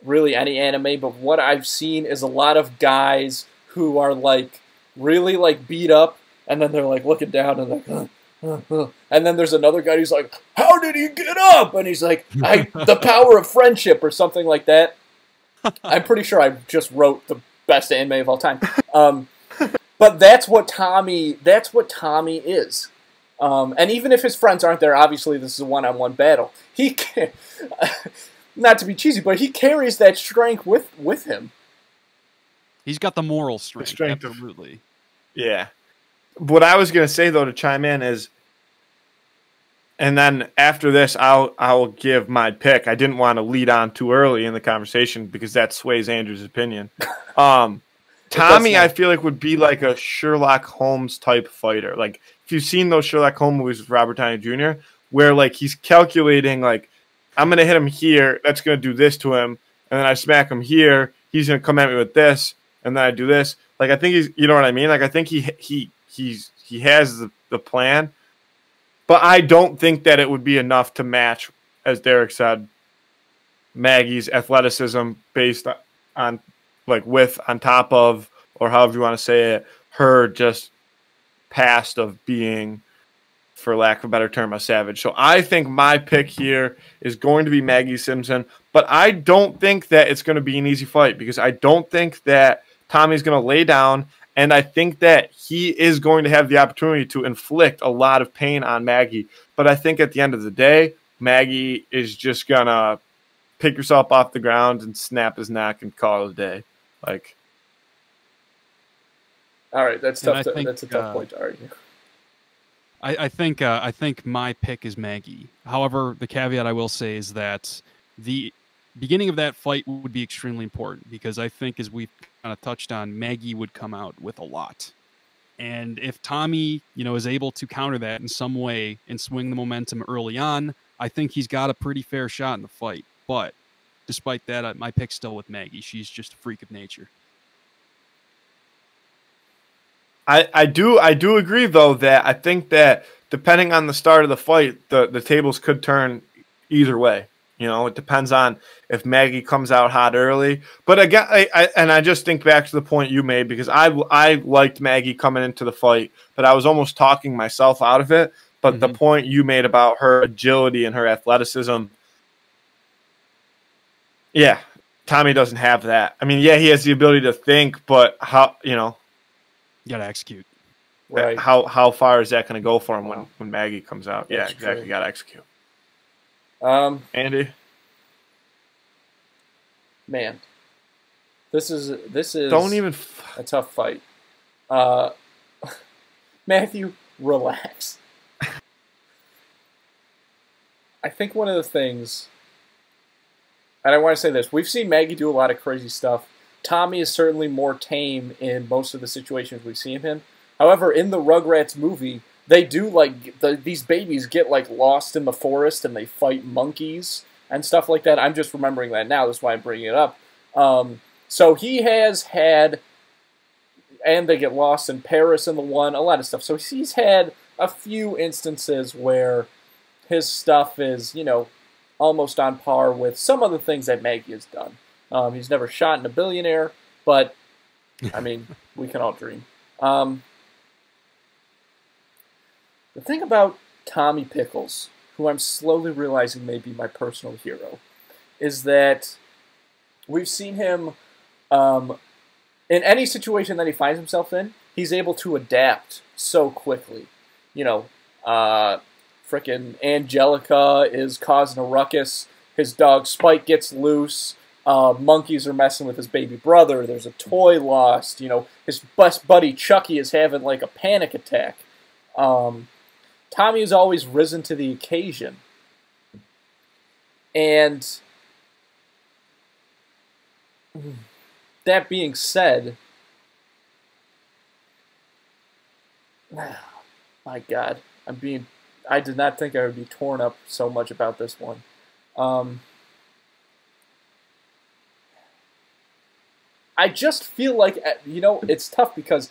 really any anime, but what I've seen is a lot of guys who are like really like beat up, and then they're like looking down and like. *laughs* And then there's another guy who's like, "How did he get up?" And he's like, "I the *laughs* power of friendship" or something like that. I'm pretty sure I just wrote the best anime of all time. Um, but that's what Tommy. That's what Tommy is. Um, and even if his friends aren't there, obviously this is a one-on-one battle. He, can, not *laughs* Not to be cheesy, but he carries that strength with with him. He's got the moral strength. strength of- absolutely. Yeah. What I was gonna say though to chime in is, and then after this, I'll I'll give my pick. I didn't want to lead on too early in the conversation because that sways Andrew's opinion. *laughs* Um, Tommy. I feel like would be like a Sherlock Holmes type fighter. Like if you've seen those Sherlock Holmes movies with Robert Downey Jr., where like he's calculating like I'm gonna hit him here, that's gonna do this to him, and then I smack him here, he's gonna come at me with this, and then I do this. Like I think he's, you know what I mean? Like I think he he he's he has the, the plan, but I don't think that it would be enough to match, as Derek said, Maggie's athleticism based on like with on top of or however you want to say it, her just past of being, for lack of a better term, a savage. So I think my pick here is going to be Maggie Simpson, but I don't think that it's going to be an easy fight because I don't think that Tommy's going to lay down. And I think that he is going to have the opportunity to inflict a lot of pain on Maggie. But I think at the end of the day, Maggie is just going to pick herself off the ground and snap his neck and call it a day. Like, All right, that's tough. I To, think, that's a tough uh, point to argue. I, I think uh, I think my pick is Maggie. However, the caveat I will say is that the beginning of that fight would be extremely important because I think, as we've kind of touched on, Maggie would come out with a lot. And if Tommy, you know, is able to counter that in some way and swing the momentum early on, I think he's got a pretty fair shot in the fight. But despite that, uh, my pick's still with Maggie. She's just a freak of nature. I, I do I do agree though that I think that depending on the start of the fight, the, the tables could turn either way. You know, it depends on if Maggie comes out hot early. But again, I, I and I just think back to the point you made because I I liked Maggie coming into the fight, but I was almost talking myself out of it. But the Mhm. point you made about her agility and her athleticism, yeah, Tommy doesn't have that. I mean, yeah, he has the ability to think, but how you know You got to execute. Right. how how far is that going to go for him when when Maggie comes out? yeah, That's exactly. true. Got to execute. Um, Andy, man, this is this is don't even. F- a tough fight. Uh, *laughs* Matthew, relax. *laughs* I think one of the things, and I want to say this: we've seen Maggie do a lot of crazy stuff. Tommy is certainly more tame in most of the situations we've seen him. However, in the Rugrats movie, they do like the, these babies get like lost in the forest and they fight monkeys and stuff like that. I'm just remembering that now. That's why I'm bringing it up. Um, so he has had, and they get lost in Paris in the one, a lot of stuff. So he's had a few instances where his stuff is, you know, almost on par with some of the things that Maggie has done. Um, he's never shot in a billionaire, but I mean, *laughs* we can all dream. Um, the thing about Tommy Pickles, who I'm slowly realizing may be my personal hero, is that we've seen him um, in any situation that he finds himself in, he's able to adapt so quickly. You know, uh, frickin' Angelica is causing a ruckus. His dog Spike gets loose. Uh, monkeys are messing with his baby brother. There's a toy lost. You know, his best buddy Chucky is having like a panic attack. Um, Tommy has always risen to the occasion. And that being said, *sighs* my God, I'm being. I did not think I would be torn up so much about this one. Um, I just feel like you know it's tough because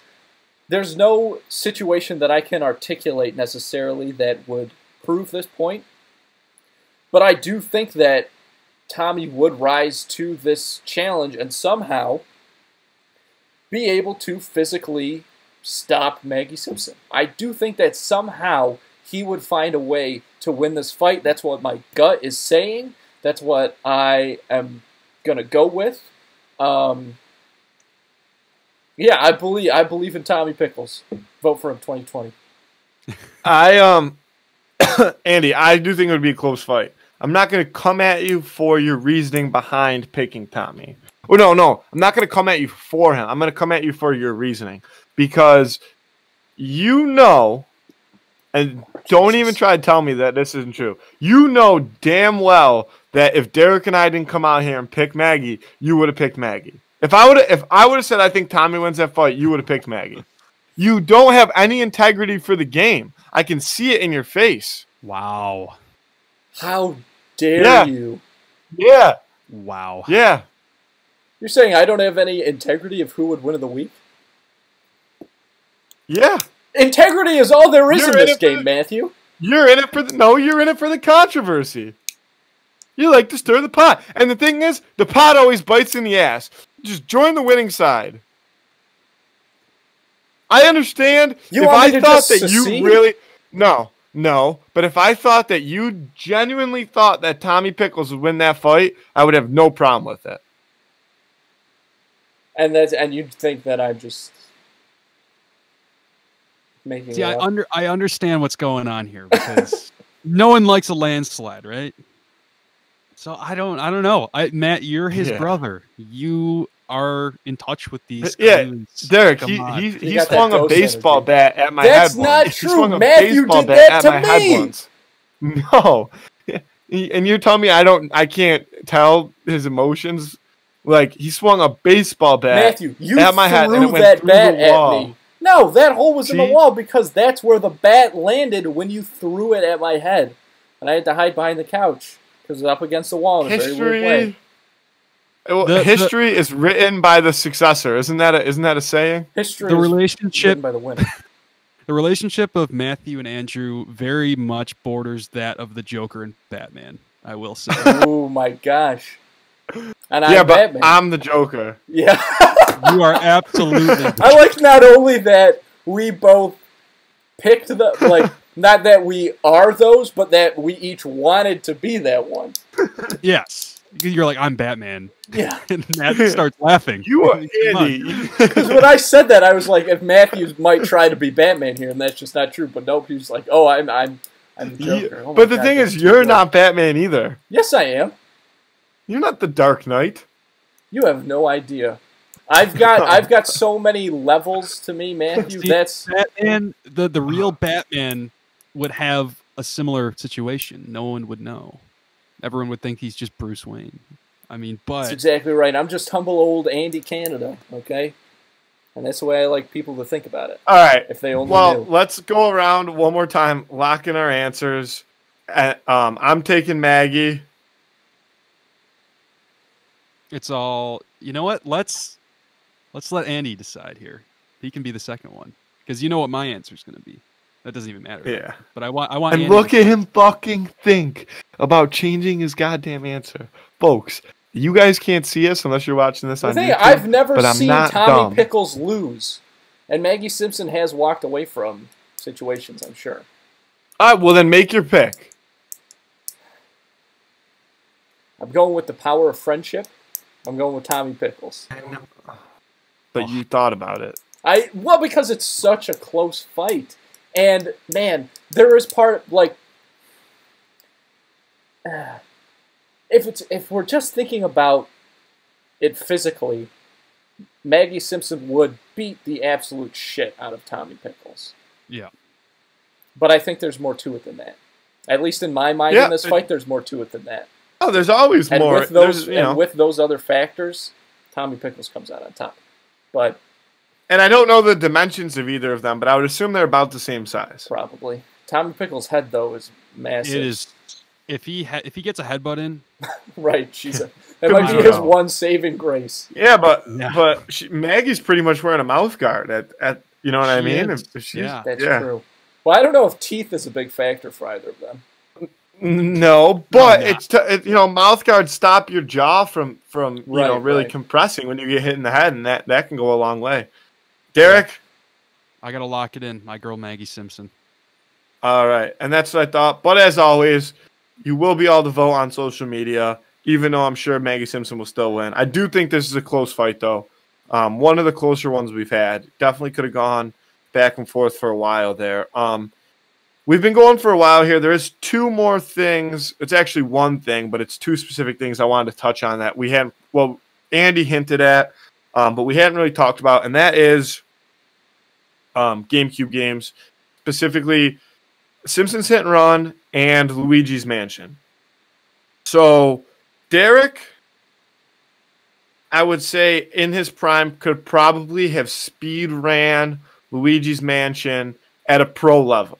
there's no situation that I can articulate necessarily that would prove this point. But I do think that Tommy would rise to this challenge and somehow be able to physically stop Maggie Simpson. I do think that somehow he would find a way to win this fight. That's what my gut is saying. That's what I am gonna go with. Um, yeah, I believe I believe in Tommy Pickles. Vote for him 2020. I um, *coughs* Andy, I do think it would be a close fight. I'm not going to come at you for your reasoning behind picking Tommy. Oh no, no, I'm not going to come at you for him. I'm going to come at you for your reasoning because you know, and don't even try to tell me that this isn't true. You know damn well that if Derek and I didn't come out here and pick Maggie, you would have picked Maggie. If I would have, if I would have said I think Tommy wins that fight, you would have picked Maggie. You don't have any integrity for the game. I can see it in your face. Wow. How dare Yeah. you? Yeah, Wow. yeah. You're saying I don't have any integrity of who would win of the week? Yeah, Integrity is all there is You're in in this it for game, the- Matthew. you're in it for the no. You're in it for the controversy. You like to stir the pot, and the thing is, the pot always bites in the ass. Just join the winning side. I understand You if I thought just that you really no, no. But if I thought that you genuinely thought that Tommy Pickles would win that fight, I would have no problem with it. And that's and you'd think that I'm just making See, it I up. under I understand what's going on here because *laughs* no one likes a landslide, right? So I don't I don't know. I Matt, you're his Yeah. brother. You are in touch with these. Yeah, clues. Derek, Come he on. he, You he swung a baseball energy. bat at my That's head. not once. True. Matthew did that to me. once. *laughs* No, *laughs* and you're telling me I don't, I can't tell his emotions. Like he swung a baseball bat. Matthew, you at my head and it threw went that through bat the at me. No, that hole was in the wall because that's where the bat landed when you threw it at my head, and I had to hide behind the couch because it was up against the wall in a very weird way. History. Well, The- the- is written by the successor. Isn't that a, isn't that a saying? History the is relationship written by the winner. *laughs* the relationship of Matthew and Andrew very much borders that of the Joker and Batman. I will say. *laughs* oh my gosh! And I'm yeah, but Batman. I'm the Joker. yeah, you are absolutely. *laughs* I like not only that we both picked the like. Not that we are those, but that we each wanted to be that one. yes. You're like I'm Batman, Yeah. *laughs* and Matt starts laughing. You are *laughs* Andy. *laughs* Because when I said that, I was like, if Matthews might try to be Batman here, and that's just not true. But nope, he was like, oh, I'm, I'm, I'm the Joker. Oh my but the God, thing is, you're good. not Batman either. Yes, I am. You're not the Dark Knight. You have no idea. I've got, I've got so many levels to me, Matthew. See, That's Batman, the the real uh-huh. Batman would have a similar situation. No one would know. Everyone would think he's just Bruce Wayne. I mean, that's but exactly right. I'm just humble old Andy Canada, okay? And that's the way I like people to think about it. All right. If they only Well, knew. let's go around one more time, lock in our answers. Uh, um, I'm taking Maggie. it's all you know. What? Let's let's let Andy decide here. He can be the second one because you know what my answer is going to be. That doesn't even matter. Yeah. But I want I want And Andy look at him fucking think about changing his goddamn answer. Folks, you guys can't see us unless you're watching this The on thing, YouTube. I've never but I'm seen not Tommy dumb. Pickles lose, and Maggie Simpson has walked away from situations. I'm sure. All right, well then make your pick. I'm going with the power of friendship. I'm going with Tommy Pickles. But you thought about it. I well because it's such a close fight, and man, there is part like uh, *sighs* if it's if we're just thinking about it physically, Maggie Simpson would beat the absolute shit out of Tommy Pickles. Yeah. But I think there's more to it than that. At least in my mind, Yeah, in this it- fight, there's more to it than that. Oh, there's always And more. with those, you know, and with those other factors, Tommy Pickles comes out on top. But and I don't know the dimensions of either of them, but I would assume they're about the same size. probably Tommy Pickles' head though is massive. it is if he ha- if he gets a headbutt in, *laughs* right. She's a, *laughs* that Good might be luck. his one saving grace. Yeah, but Yeah. but she, Maggie's pretty much wearing a mouth guard at, at you know what I mean? is. If- if she's- Yeah. That's yeah. true. Well, I don't know if teeth is a big factor for either of them. No, but yeah. it's t- it, you know mouth guards stop your jaw from from you know really right. compressing when you get hit in the head, and that that can go a long way. Derek, I gotta lock it in. My girl Maggie Simpson. all right, and that's what I thought. But as always, you will be able to vote on social media, even though I'm sure Maggie Simpson will still win. I do think this is a close fight, though. Um, one of the closer ones we've had. Definitely could have gone back and forth for a while there. Um, we've been going for a while here. There is two more things. It's actually one thing, but it's two specific things I wanted to touch on that we hadn't. Well, Andy hinted at, um, but we hadn't really talked about, and that is um, GameCube games, specifically Simpsons Hit and Run and Luigi's Mansion. So, Derek, I would say in his prime could probably have speed ran Luigi's Mansion at a pro level.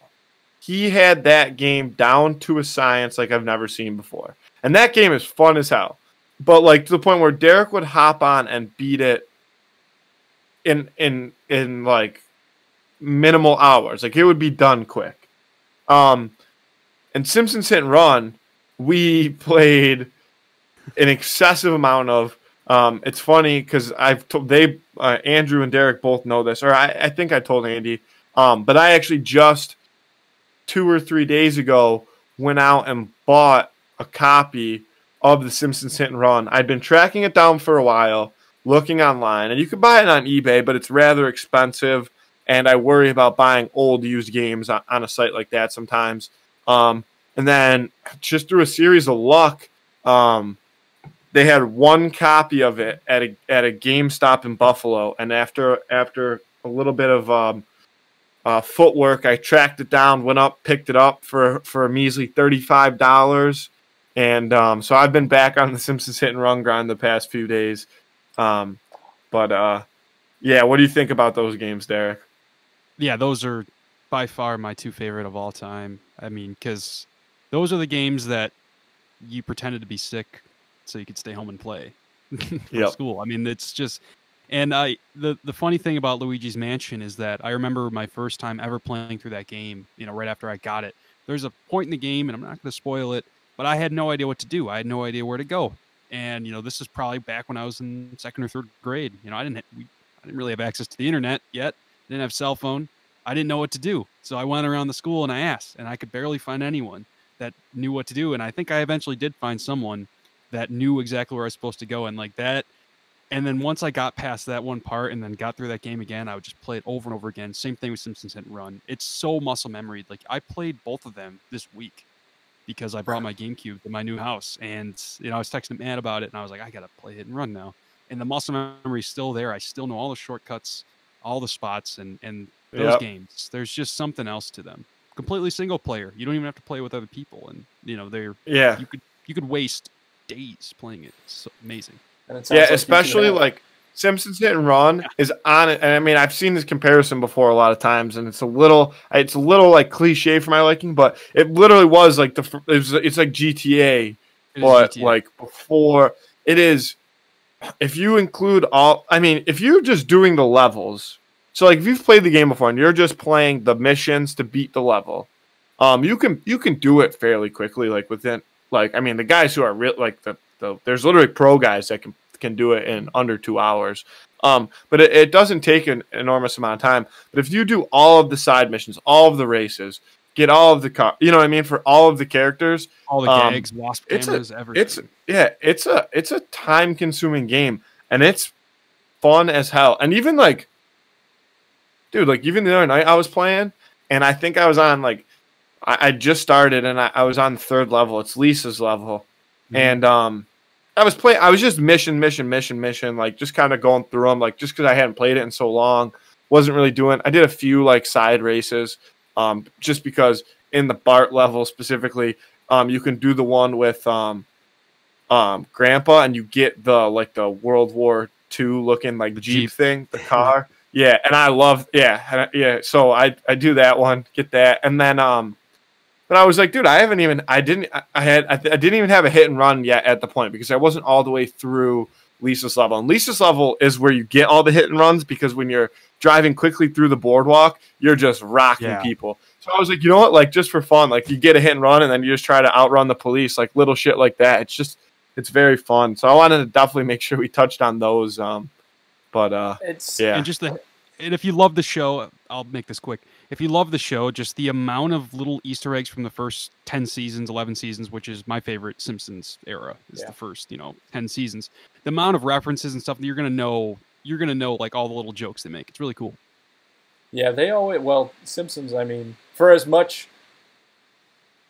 He had that game down to a science like I've never seen before. And that game is fun as hell. But like to the point where Derek would hop on and beat it in in in like minimal hours. Like it would be done quick. Um and Simpsons Hit and Run, we *laughs* played an excessive amount of um, it's funny because I've told they uh, Andrew and Derek both know this, or I, I think I told Andy. Um, but I actually just two or three days ago went out and bought a copy of the Simpsons Hit and Run. I'd been tracking it down for a while, looking online, and you can buy it on eBay, but it's rather expensive. And I worry about buying old used games on, a site like that sometimes. Um, and then just through a series of luck, um, they had one copy of it at a at a GameStop in Buffalo, and after after a little bit of um, uh, footwork, I tracked it down, went up, picked it up for for a measly thirty five dollars, and um, so I've been back on the Simpsons hit and run grind the past few days. Um, but uh, yeah, what do you think about those games, Derek? Yeah, those are by far my two favorite of all time. I mean, because those are the games that you pretended to be sick so you could stay home and play *laughs* yep. school. I mean, it's just and I the the funny thing about Luigi's Mansion is that I remember my first time ever playing through that game, you know, right after I got it. There's a point in the game and I'm not going to spoil it, but I had no idea what to do. I had no idea where to go. And you know, this is probably back when I was in second or third grade. You know, I didn't we, I didn't really have access to the internet yet. I didn't have cell phone. I didn't know what to do. So I went around the school and I asked, and I could barely find anyone that knew what to do. And I think I eventually did find someone that knew exactly where I was supposed to go. And like that, and then once I got past that one part and then got through that game again, I would just play it over and over again. Same thing with Simpsons Hit and Run. It's so muscle memory. Like I played both of them this week because I brought my GameCube to my new house, and you know I was texting Matt about it, and I was like, I gotta play Hit and Run now. And the muscle memory is still there. I still know all the shortcuts, all the spots, and and those yep. games. There's just something else to them. Completely single player. You don't even have to play with other people, and you know they're yeah. You could you could waste days playing it. It's so amazing. yeah, like especially like Simpsons Hit and Run yeah. is on it. And I mean, I've seen this comparison before a lot of times, and it's a little, it's a little like cliche for my liking, but it literally was like the, it's, it's like GTA, it but GTA. like before it is. If you include all, I mean, if you're just doing the levels, so like if you've played the game before and you're just playing the missions to beat the level, um, you can you can do it fairly quickly, like within like I mean, the guys who are real like the, the there's literally pro guys that can can do it in under two hours. Um, but it, it doesn't take an enormous amount of time. But if you do all of the side missions, all of the races, get all of the car, you know what I mean, for all of the characters, all the um, gags, wasp cameras, it's a, everything. It's yeah, it's a it's a time consuming game, and it's fun as hell. And even like, dude, like even the other night I was playing, and I think I was on like I, I just started and I, I, was on the third level. It's Lisa's level, mm-hmm. and um, I was playing. I was just mission, mission, mission, mission, like just kind of going through them, like just because I hadn't played it in so long, wasn't really doing. I did a few like side races, um, just because in the Bart level specifically, um, you can do the one with um, um, Grandpa, and you get the like the World War II looking like Jeep, Jeep thing, the car. yeah, and I love yeah, yeah. So I I do that one, get that, and then um but I was like, dude, I haven't even, I didn't, I had, I, I, didn't even have a hit and run yet at the point because I wasn't all the way through Lisa's level. And Lisa's level is where you get all the hit and runs because when you're driving quickly through the boardwalk, you're just rocking yeah. people. So I was like, you know what, like just for fun, like you get a hit and run and then you just try to outrun the police, like little shit like that. It's just, it's very fun. So I wanted to definitely make sure we touched on those. Um, but uh, it's yeah, and just the, and if you love the show, I'll make this quick if you love the show, just the amount of little Easter eggs from the first 10 seasons, 11 seasons, which is my favorite Simpsons era, is yeah. the first, you know, 10 seasons. The amount of references and stuff that you're going to know, you're going to know like all the little jokes they make. It's really cool. Yeah, they always, well, Simpsons, I mean, for as much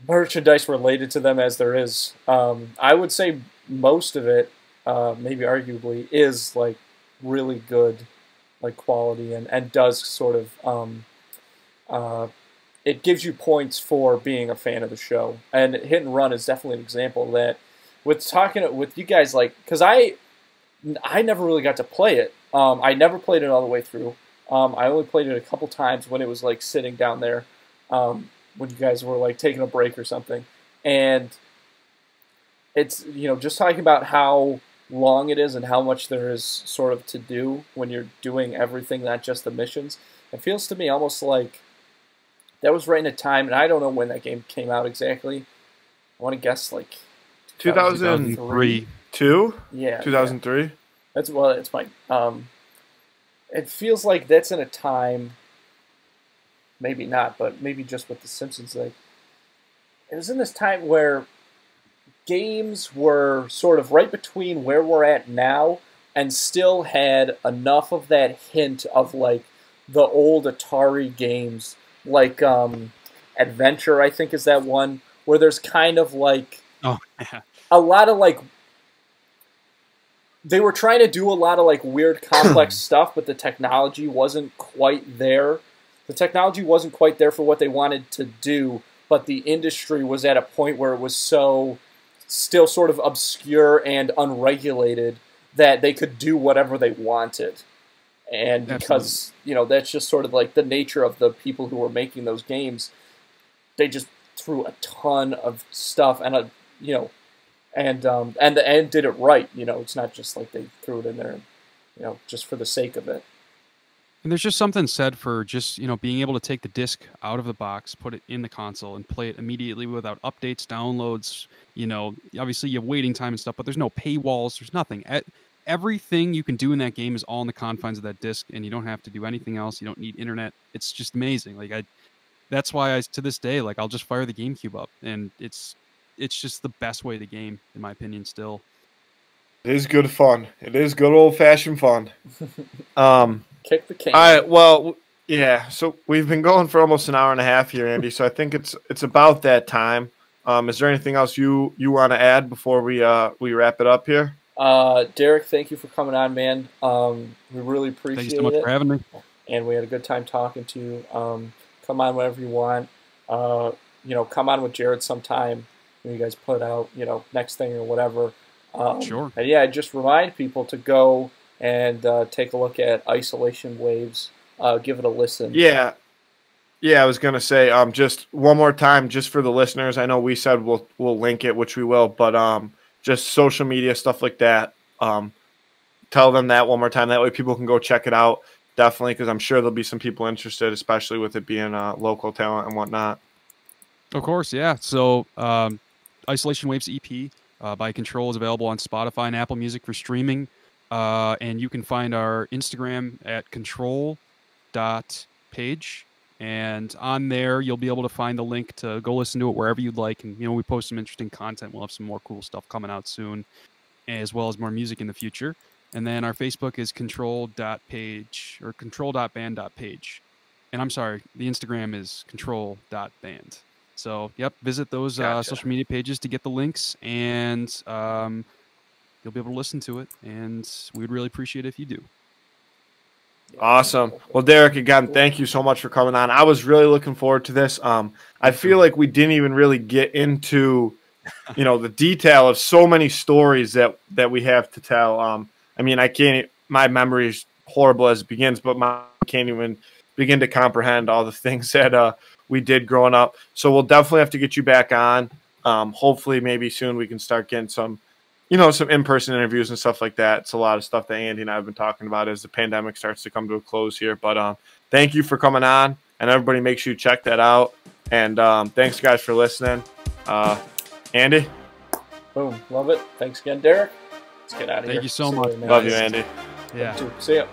merchandise related to them as there is. Um, I would say most of it, uh, maybe arguably, is like really good, like quality, and and does sort of um, uh, it gives you points for being a fan of the show. And Hit and Run is definitely an example of that. With talking with you guys, like, because I I never really got to play it. Um, I never played it all the way through. Um, I only played it a couple times when it was like sitting down there. Um, when you guys were like taking a break or something. And it's, you know, just talking about how long it is and how much there is sort of to do when you're doing everything, not just the missions. It feels to me almost like that was right in a time, and I don't know when that game came out exactly. I want to guess like 2003. Two? Yeah. 2003? Yeah. That's well, it's fine. Um, it feels like that's in a time maybe not, but maybe just with The Simpsons. Like, it was in this time where games were sort of right between where we're at now and still had enough of that hint of like the old Atari games, like um, Adventure, I think is that one, where there's kind of like oh, *laughs* yeah. a lot of like they were trying to do a lot of like weird *clears throat* complex stuff, but the technology wasn't quite there the technology wasn't quite there for what they wanted to do, but the industry was at a point where it was so still sort of obscure and unregulated that they could do whatever they wanted. And because, Absolutely. you know, that's just sort of like the nature of the people who were making those games, they just threw a ton of stuff and a, you know, and um, and and did it right. You know, it's not just like they threw it in there, you know, just for the sake of it. And there's just something said for just, you know, being able to take the disc out of the box, put it in the console, and play it immediately without updates, downloads. You know, obviously you have waiting time and stuff, but there's no paywalls, there's nothing. Everything you can do in that game is all in the confines of that disc, and you don't have to do anything else. You don't need internet. It's just amazing. Like I, that's why I to this day, like I'll just fire the GameCube up, and it's it's just the best way to game, in my opinion. Still, it is good fun. It is good old fashioned fun. *laughs* Um, Kick the can. All right. Well, yeah. So we've been going for almost an hour and a half here, Andy. So I think it's it's about that time. Um, is there anything else you you want to add before we uh we wrap it up here? Uh, Derek, thank you for coming on, man. Um, we really appreciate it. Thank you so much it. for having me. And we had a good time talking to you. Um, come on whenever you want. Uh, you know, come on with Jared sometime when you guys put out, you know, next thing or whatever. Um, sure. And yeah, just remind people to go and uh, take a look at Isolation Waves. Uh, give it a listen. Yeah. Yeah, I was gonna say, um, just one more time, just for the listeners. I know we said we'll we'll link it, which we will, but um, just social media stuff like that. Um, tell them that one more time. That way, people can go check it out. Definitely, because I'm sure there'll be some people interested, especially with it being a local talent and whatnot. Of course, yeah. So, um, Isolation Waves EP uh, by Control is available on Spotify and Apple Music for streaming. Uh, and you can find our Instagram at control dot page. And on there, you'll be able to find the link to go listen to it wherever you'd like. And, you know, we post some interesting content. We'll have some more cool stuff coming out soon, as well as more music in the future. And then our Facebook is control dot page or control dot band dot page. And I'm sorry, the Instagram is control dot band. So, yep, visit those uh, gotcha. uh, social media pages to get the links. And, um, you'll be able to listen to it, and we'd really appreciate it if you do. Awesome. Well, Derek, again, thank you so much for coming on. I was really looking forward to this. Um, I feel like we didn't even really get into, you know, the detail of so many stories that that we have to tell. Um, I mean, I can't. My memory is horrible as it begins, but my I can't even begin to comprehend all the things *laughs* that uh, we did growing up. So we'll definitely have to get you back on. Um, hopefully, maybe soon we can start getting some you know, some in-person interviews and stuff like that. It's a lot of stuff that Andy and I have been talking about as the pandemic starts to come to a close here. But um, thank you for coming on, and everybody make sure you check that out. And um, thanks, guys, for listening. Uh, Andy. Boom, love it. Thanks again, Derek. Let's get out of thank here. Thank you so See much. You, love you, Andy. Yeah. See ya.